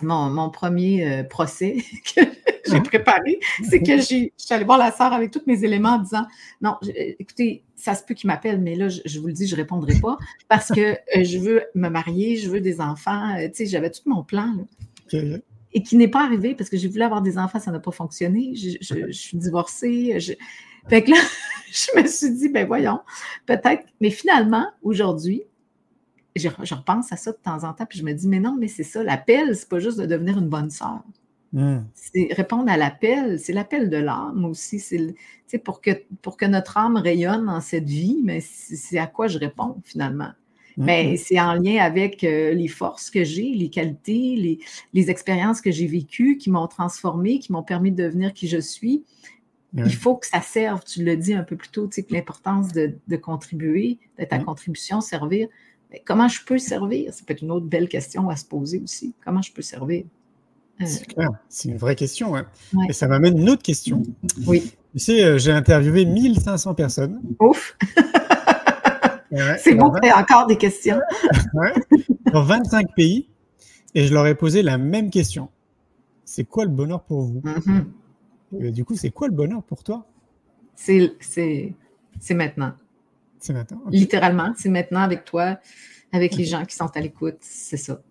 mon, mon premier euh, procès que j'ai Mhm. préparé, c'est que j'ai- je suis allée voir la sœur avec tous mes éléments en disant, non, je- écoutez, ça se peut qu'il m'appelle, mais là, je, je vous le dis, je ne répondrai pas parce que euh, je veux me marier, je veux des enfants. euh, tu sais, j'avais tout mon plan. là et qui n'est pas arrivé parce que j'ai voulu avoir des enfants, ça n'a pas fonctionné. Je, suis divorcée. Je... Fait que là, je me suis dit, ben voyons, peut-être. Mais finalement, aujourd'hui, je, je repense à ça de temps en temps, puis je me dis, mais non, mais c'est ça, l'appel, c'est pas juste de devenir une bonne sœur. Hmm. C'est répondre à l'appel, c'est l'appel de l'âme aussi. C'est le- pour que, pour que notre âme rayonne dans cette vie, mais c'est à quoi je réponds finalement. Mais c'est en lien avec euh, les forces que j'ai, les qualités, les, les expériences que j'ai vécues qui m'ont transformé, qui m'ont permis de devenir qui je suis. Il faut que ça serve, tu l'as dit un peu plus tôt, tu sais, que l'importance de, de, contribuer, d'être à contribution, servir. Mais comment je peux servir? Ça peut être une autre belle question à se poser aussi. Comment je peux servir? C'est clair, c'est une vraie question. Ouais. Et ça m'amène une autre question. Oui. Tu sais, euh, j'ai interviewé 1500 personnes. Ouf! c'est bon, il y a encore des questions. Dans 25 pays, et je leur ai posé la même question. C'est quoi le bonheur pour vous? Mm-hmm. du coup, c'est quoi le bonheur pour toi? C'est maintenant. C'est maintenant. Littéralement, c'est maintenant avec toi, avec les gens qui sont à l'écoute. C'est ça.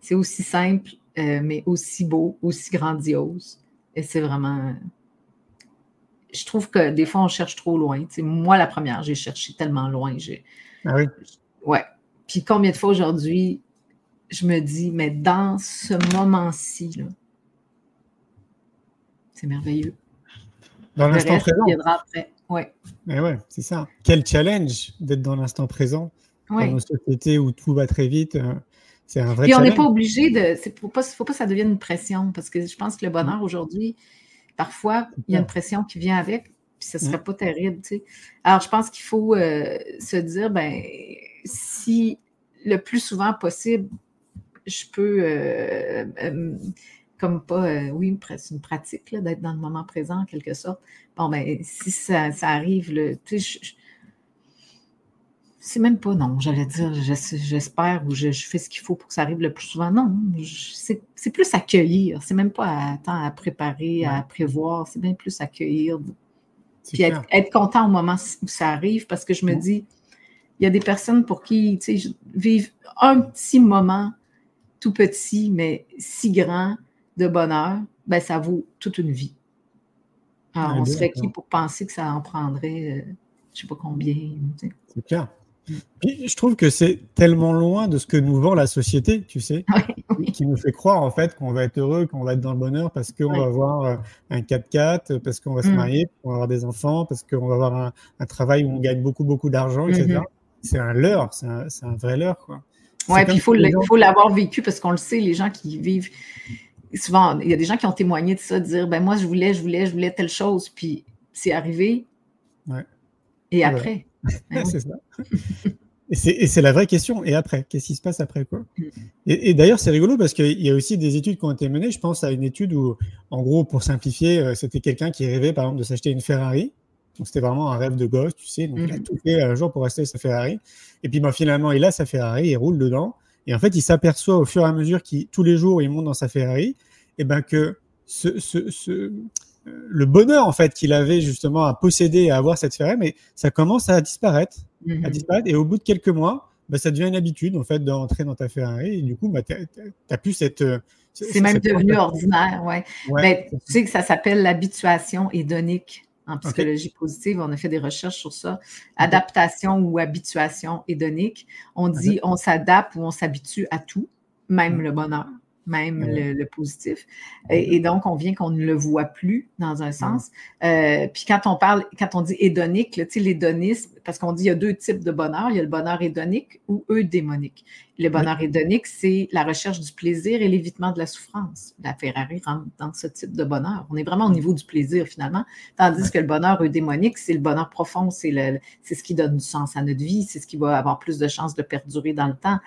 C'est aussi simple, euh, mais aussi beau, aussi grandiose. Et c'est vraiment. Je trouve que des fois, on cherche trop loin. moi, la première, j'ai cherché tellement loin. Ah oui? Ouais. Puis combien de fois aujourd'hui, je me dis, mais dans ce moment-ci, c'est merveilleux. Dans l'instant présent. après. Ouais. Mais ouais, c'est ça. Quel challenge d'être dans l'instant présent dans une société où tout va très vite. Euh, c'est un vrai Puis on n'est pas obligé de. Il ne faut pas, faut pas que ça devienne une pression parce que je pense que le bonheur aujourd'hui, parfois, il y a une pression qui vient avec, puis ce ne serait pas terrible. Tu sais. Alors, je pense qu'il faut euh, se dire, ben, si le plus souvent possible, je peux, euh, comme pas, oui, une pratique d'être dans le moment présent en quelque sorte. Bon, ben, si ça, arrive, tu sais, c'est même pas non, j'allais dire, j'espère ou je, fais ce qu'il faut pour que ça arrive le plus souvent. Non, c'est plus accueillir. C'est même pas à, tant à préparer, à prévoir, c'est bien plus accueillir. Puis être, content au moment où ça arrive parce que je me dis, il y a des personnes pour qui, tu sais, vivent un petit moment tout petit, mais si grand de bonheur, ben ça vaut toute une vie. Alors, on serait qui pour penser que ça en prendrait, euh, je ne sais pas combien. C'est clair. Puis, je trouve que c'est tellement loin de ce que nous vend la société, tu sais, qui nous fait croire en fait qu'on va être heureux, qu'on va être dans le bonheur parce qu'on va avoir euh, un 4x4, parce qu'on va se mm. marier, qu'on va avoir des enfants, parce qu'on va avoir un, travail où on gagne beaucoup, beaucoup d'argent, etc. Mm-hmm. C'est un leurre, c'est un, un, vrai leurre. Quoi. Ouais, puis il faut l'avoir vécu parce qu'on le sait, les gens qui vivent souvent, il y a des gens qui ont témoigné de ça, de dire ben moi, je voulais, je voulais, je voulais telle chose, puis c'est arrivé. Et après. C'est ça. Et c'est la vraie question. Et après, qu'est-ce qui se passe après quoi? Mm. Et, d'ailleurs, c'est rigolo parce qu'il y a aussi des études qui ont été menées. Je pense à une étude où, en gros, pour simplifier, euh, c'était quelqu'un qui rêvait, par exemple, de s'acheter une Ferrari. Donc, c'était vraiment un rêve de gosse, tu sais. Donc, il a mm. tout fait un jour pour acheter sa Ferrari. Et puis, ben, finalement, il a sa Ferrari, il roule dedans. Et en fait, il s'aperçoit au fur et à mesure qu'il, tous les jours, il monte dans sa Ferrari, et ben que ce, ce, ce, euh, le bonheur en fait qu'il avait justement à posséder et à avoir cette Ferrari, mais ça commence à disparaître, à mhm. disparaître. Et au bout de quelques mois, ben, ça devient une habitude en fait d'entrer dans ta Ferrari. Et du coup, ben, tu n'as plus cette. Euh, C'est même devenu ordinaire, ouais. ouais ben, tu sais que ça s'appelle l'habituation hédonique en psychologie positive, on a fait des recherches sur ça. Adaptation ou habituation hédonique. On dit on s'adapte ou on s'habitue à tout, même mm. le bonheur même le, positif. Et, donc, on vient qu'on ne le voit plus dans un sens. Euh, puis quand on parle, quand on dit hédonique, l'hédonisme, parce qu'on dit il y a deux types de bonheur. Il y a le bonheur hédonique ou eudémonique. Le bonheur hédonique, c'est la recherche du plaisir et l'évitement de la souffrance. La Ferrari rentre dans ce type de bonheur. On est vraiment au niveau du plaisir, finalement. Tandis que le bonheur eudémonique, c'est le bonheur profond, c'est ce qui donne du sens à notre vie, c'est ce qui va avoir plus de chances de perdurer dans le temps.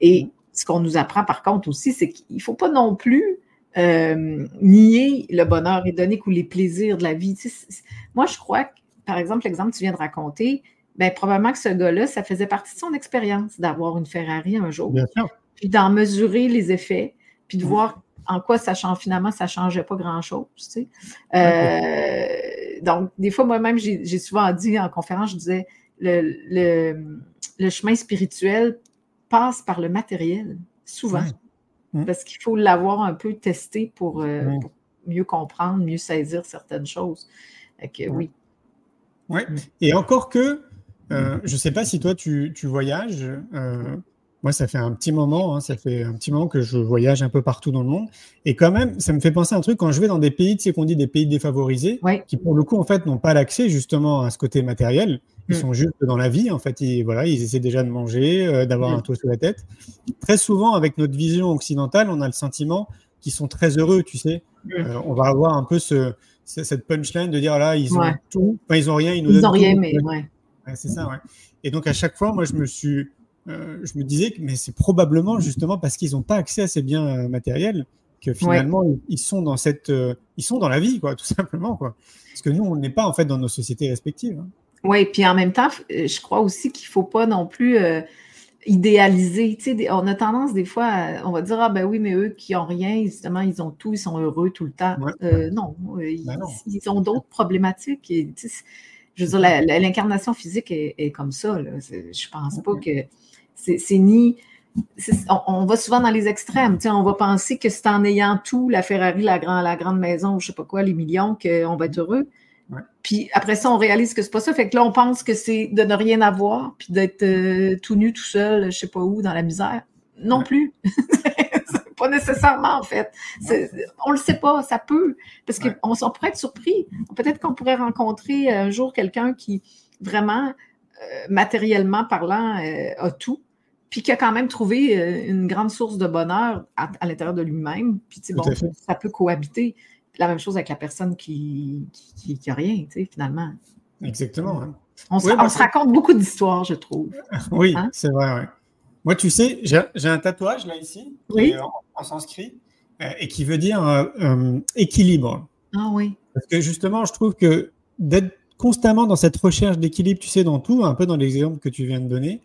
Et ce qu'on nous apprend par contre aussi, c'est qu'il ne faut pas non plus euh, nier le bonheur hédonique ou les plaisirs de la vie. moi, je crois que, par exemple, l'exemple que tu viens de raconter, ben, probablement que ce gars-là, ça faisait partie de son expérience d'avoir une Ferrari un jour. Puis d'en mesurer les effets, puis de mm. voir en quoi ça change. Finalement, ça ne changeait pas grand-chose. Euh, donc, des fois, moi-même, j'ai souvent dit en conférence, je disais, le, le chemin spirituel passe par le matériel, souvent. Parce qu'il faut l'avoir un peu testé pour, euh, mieux comprendre, mieux saisir certaines choses. Que, oui. Oui. Et encore que, euh, je ne sais pas si toi tu, voyages. Euh, moi, ça fait un petit moment, hein, ça fait un petit moment que je voyage un peu partout dans le monde. Et quand même, ça me fait penser à un truc quand je vais dans des pays, tu sais qu'on dit des pays défavorisés, qui pour le coup, en fait, n'ont pas l'accès justement à ce côté matériel Ils Mm. sont juste dans la vie, en fait. Ils, voilà, ils essaient déjà de manger, euh, d'avoir Mm. un toit sur la tête. Très souvent, avec notre vision occidentale, on a le sentiment qu'ils sont très heureux, tu sais. Mm. Euh, on va avoir un peu ce, ce- cette punchline de dire, ah là, ils ont Ouais. tout. Enfin, ils ont rien, ils nous Ils donnent n'ont rien, tout. mais ouais. Ouais, c'est ça, ouais. Et donc, à chaque fois, moi, je me suis, euh, je me disais que, mais c'est probablement justement parce qu'ils n'ont pas accès à ces biens matériels que finalement, ils, ils sont dans cette, ils sont dans la vie, quoi, tout simplement, quoi. Parce que nous, on n'est pas en fait dans nos sociétés respectives. hein. Oui, puis en même temps, euh, je crois aussi qu'il ne faut pas non plus euh, idéaliser. Tu sais, on a tendance des fois, à- on va dire, ah ben oui, mais eux qui n'ont rien, justement, ils ont tout, ils sont heureux tout le temps. Ouais. Euh, non, ils, Ben non. ils ont d'autres problématiques. Et, tu sais, je veux dire, l'incarnation physique est, est comme ça. Là. Je pense pas que c'est ni. On, on va souvent dans les extrêmes. Tu sais, on va penser que c'est en ayant tout, la Ferrari, la, grand- la grande maison, je sais pas quoi, les millions, qu'on va être heureux. Ouais. Puis après ça, on réalise que c'est pas ça. Fait que là, on pense que c'est de ne rien avoir, puis d'être euh, tout nu, tout seul, je sais pas où, dans la misère. Non Ouais. plus. Pas nécessairement, en fait. On le sait pas, ça peut. Parce qu'on pourrait être surpris. Peut-être qu'on pourrait rencontrer un jour quelqu'un qui, vraiment, euh, matériellement parlant, euh, a tout, puis qui a quand même trouvé euh, une grande source de bonheur à, à l'intérieur de lui-même. Puis, tu sais, Tout bon, ça peut cohabiter. La même chose avec la personne qui, qui, qui a rien, tu sais, finalement. Exactement. hein. On, se, Oui, on moi, se c'est- raconte beaucoup d'histoires, je trouve. Oui, Hein? c'est vrai. ouais. Moi, tu sais, j'ai un tatouage là ici, Oui. en, en sanskrit, euh, et qui veut dire euh, euh, équilibre. Ah oui. Parce que justement, je trouve que d'être constamment dans cette recherche d'équilibre, tu sais, dans tout, un peu dans l'exemple que tu viens de donner,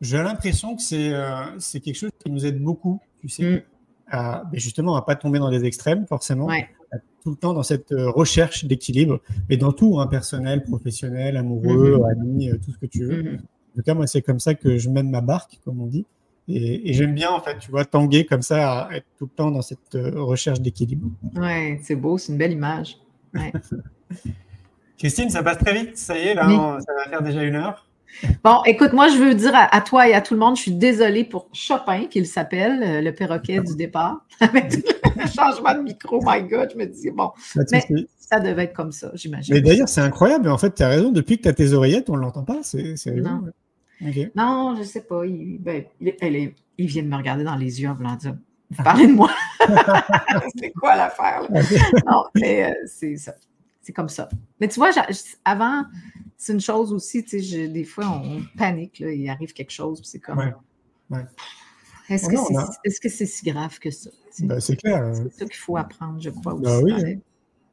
j'ai l'impression que c'est euh, c'est quelque chose qui nous aide beaucoup, tu sais, Mm. à, ben justement à pas tomber dans des extrêmes, forcément, Ouais. Tout le temps dans cette euh, recherche d'équilibre, mais dans tout, hein, personnel, professionnel, amoureux, ami, euh, tout ce que tu veux. Mhm. En tout cas, moi, c'est comme ça que je mène ma barque, comme on dit. Et, et j'aime bien, en fait, tu vois, tanguer comme ça, à être tout le temps dans cette euh, recherche d'équilibre. Ouais, c'est beau, c'est une belle image. Christine, ça passe très vite. Ça y est, là, Oui. on- ça va faire déjà une heure. Bon, écoute, moi, je veux dire à, à toi et à tout le monde, je suis désolée pour Chopin, qu'il s'appelle, euh, le perroquet du départ. Avec le changement de micro, my God, je me dis, bon, Mais- souci. ça devait être comme ça, j'imagine. Mais d'ailleurs, c'est incroyable. En fait, tu as raison. Depuis que tu as tes oreillettes, on ne l'entend pas. C'est c'est rigolo, Non. ouais. Ok. Non, je sais pas. Il, ben, il, elle est- il vient de me regarder dans les yeux en voulant dire Vous parlez de moi. c'est quoi l'affaire? là? Non, mais euh, c'est ça. C'est comme ça. Mais tu vois, avant, c'est une chose aussi, tu sais, je- des fois, on panique, là, il arrive quelque chose, puis c'est comme. Ouais. Ouais. Est-ce Oh que c'est a- si grave que ça? Bah, c'est clair. euh, c'est ça qu'il faut apprendre, je crois aussi. Bah oui, hein.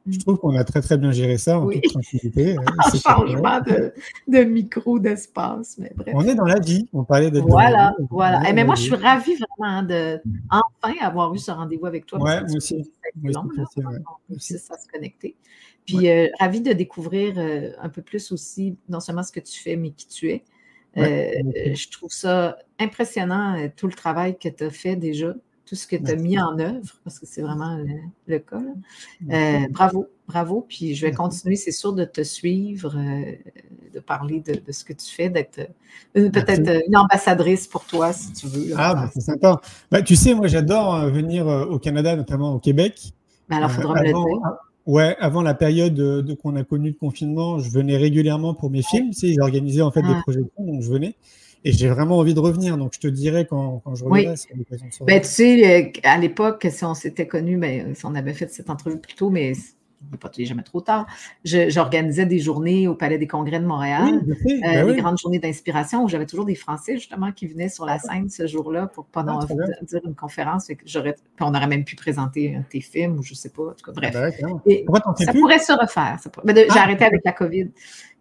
Je trouve qu'on a très très bien géré ça en Oui. toute tranquillité. euh, En pas changement de, de micro, d'espace, mais bref. On est dans la vie. On parlait la Voilà, vie. voilà. On est Eh, mais moi, je suis ravie vraiment de enfin avoir eu ce rendez-vous avec toi. Que moi aussi. ça long, aussi, là, aussi, ouais. à se connecter. Puis, euh, ravie de découvrir euh, un peu plus aussi, non seulement ce que tu fais, mais qui tu es. Ouais, Euh, aussi. je trouve ça impressionnant, euh, tout le travail que tu as fait déjà, tout ce que tu as Merci. mis en œuvre, parce que c'est vraiment le, le cas. là. Euh, bravo, bravo. Puis je vais Merci. continuer, c'est sûr, de te suivre, euh, de parler de, de ce que tu fais, d'être euh, peut-être euh, une ambassadrice pour toi, si tu veux. là. Ah, bah, c'est sympa. Bah, tu sais, moi, j'adore euh, venir euh, au Canada, notamment au Québec. Mais alors, il Euh, faudra me le dire. Ouais, avant la période de, de- qu'on a connue de confinement, je venais régulièrement pour mes films. Tu sais, ils organisaient en fait des projections, donc je venais. Et j'ai vraiment envie de revenir. Donc, je te dirai quand, quand je Oui. reviendrai. se Ben, tu sais, euh, à l'époque, si on s'était connus, ben, si on avait fait cette entrevue plus tôt, mais n'est pas jamais trop tard, j'organisais des journées au Palais des Congrès de Montréal. Oui. Euh, Bah des grandes journées d'inspiration où j'avais toujours des Français justement qui venaient sur la scène ce jour-là pour pendant Ah, dire une conférence. Fait que on aurait même pu présenter un de tes films ou je sais pas. En tout cas, bref. Et fais ça plus? pourrait se refaire. ça J'ai Ah. arrêté avec la COVID.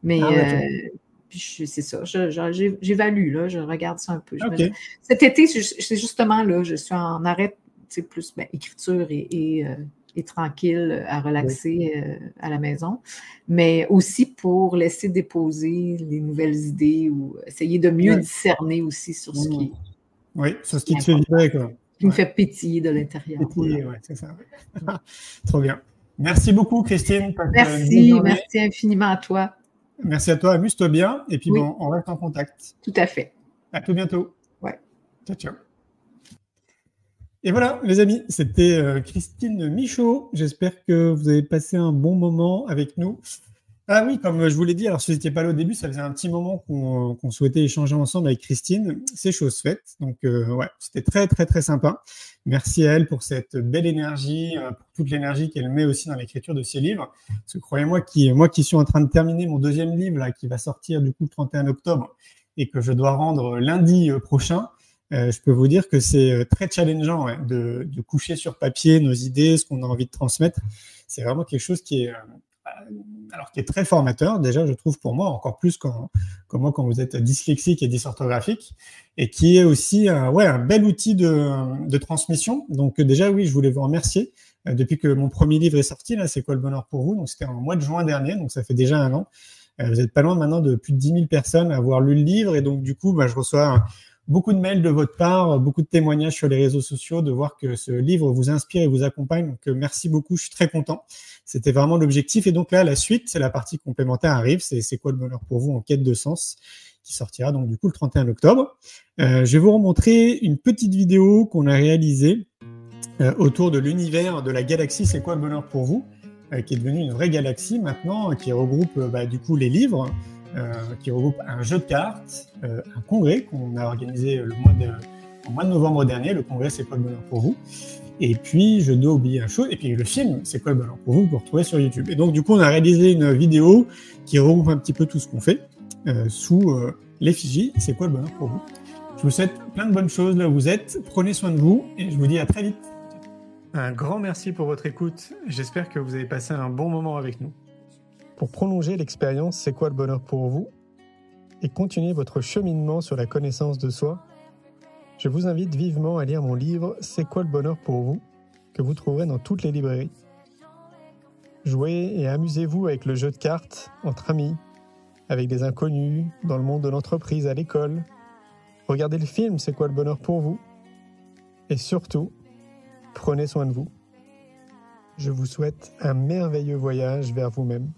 Mais Ah, ok. euh, c'est ça. J'évalue, là. Je regarde ça un peu. Cet été, c'est ju- c'est justement là, je suis en arrêt, tu sais, plus ben, écriture et, et, euh, et tranquille à relaxer euh, à la maison, mais aussi pour laisser déposer les nouvelles idées ou essayer de mieux discerner aussi sur ce qui, Oui, sur ce qui te fait vibrer, quoi. qui me Ouais. fait pétiller de l'intérieur. Puis, ouais, c'est ça. Trop bien. Merci beaucoup, Christine. Merci, merci infiniment à toi. Merci à toi. Amuse-toi bien. Et puis, Oui. bon, on reste en contact. Tout à fait. À tout bientôt. Ouais. Ciao, ciao. Et voilà, les amis, c'était euh, Christine Michaud. J'espère que vous avez passé un bon moment avec nous. Ah oui, comme je vous l'ai dit, alors si vous n'étiez pas là au début, ça faisait un petit moment qu'on souhaitait échanger ensemble avec Christine. C'est chose faite. Donc euh, ouais, c'était très très très sympa. Merci à elle pour cette belle énergie, euh, pour toute l'énergie qu'elle met aussi dans l'écriture de ses livres. Parce que croyez-moi, moi qui suis en train de terminer mon deuxième livre là, qui va sortir du coup le 31 octobre et que je dois rendre lundi euh, je peux vous dire que c'est très challengeant de, coucher sur papier nos idées, ce qu'on a envie de transmettre. C'est vraiment quelque chose qui est alors qui est très formateur, déjà, je trouve pour moi, encore plus quand, moi quand vous êtes dyslexique et dysorthographique, et qui est aussi un, ouais, un bel outil de, transmission. Donc déjà, oui, je voulais vous remercier. Euh, depuis que mon premier livre est sorti, là, c'est quoi le bonheur pour vous? Donc c'était en mois de juin dernier, donc ça fait déjà un an. Euh, vous êtes pas loin maintenant de plus de 10 000 personnes à avoir lu le livre, et donc du coup, bah, je reçois beaucoup de mails de votre part, beaucoup de témoignages sur les réseaux sociaux, de voir que ce livre vous inspire et vous accompagne. Donc, euh, merci beaucoup, je suis très content. C'était vraiment l'objectif. Et donc là, la suite, c'est la partie complémentaire arrive. C'est c'est quoi le bonheur pour vous en quête de sens qui sortira donc du coup le 31 octobre. Euh, je vais vous remontrer une petite vidéo qu'on a réalisée euh, autour de l'univers de la galaxie C'est quoi le bonheur pour vous qui est devenue une vraie galaxie maintenant, qui regroupe bah, du coup les livres, qui regroupe un jeu de cartes, euh, un congrès qu'on a organisé le mois de, au mois de novembre dernier. Le congrès, c'est quoi le bonheur pour vous Et puis, je dois oublier un chose. Et puis, le film, c'est quoi le bonheur pour vous Vous retrouver sur YouTube. Et donc, du coup, on a réalisé une vidéo qui regroupe un petit peu tout ce qu'on fait euh, sous l'effigie. C'est quoi le bonheur pour vous Je vous souhaite plein de bonnes choses là où vous êtes. Prenez soin de vous et je vous dis à très vite. Un grand merci pour votre écoute. J'espère que vous avez passé un bon moment avec nous. Pour prolonger l'expérience C'est quoi le bonheur pour vous? Et continuer votre cheminement sur la connaissance de soi, je vous invite vivement à lire mon livre C'est quoi le bonheur pour vous? que vous trouverez dans toutes les librairies. Jouez et amusez-vous avec le jeu de cartes entre amis, avec des inconnus, dans le monde de l'entreprise, à l'école. Regardez le film C'est quoi le bonheur pour vous? Et surtout, prenez soin de vous. Je vous souhaite un merveilleux voyage vers vous-même.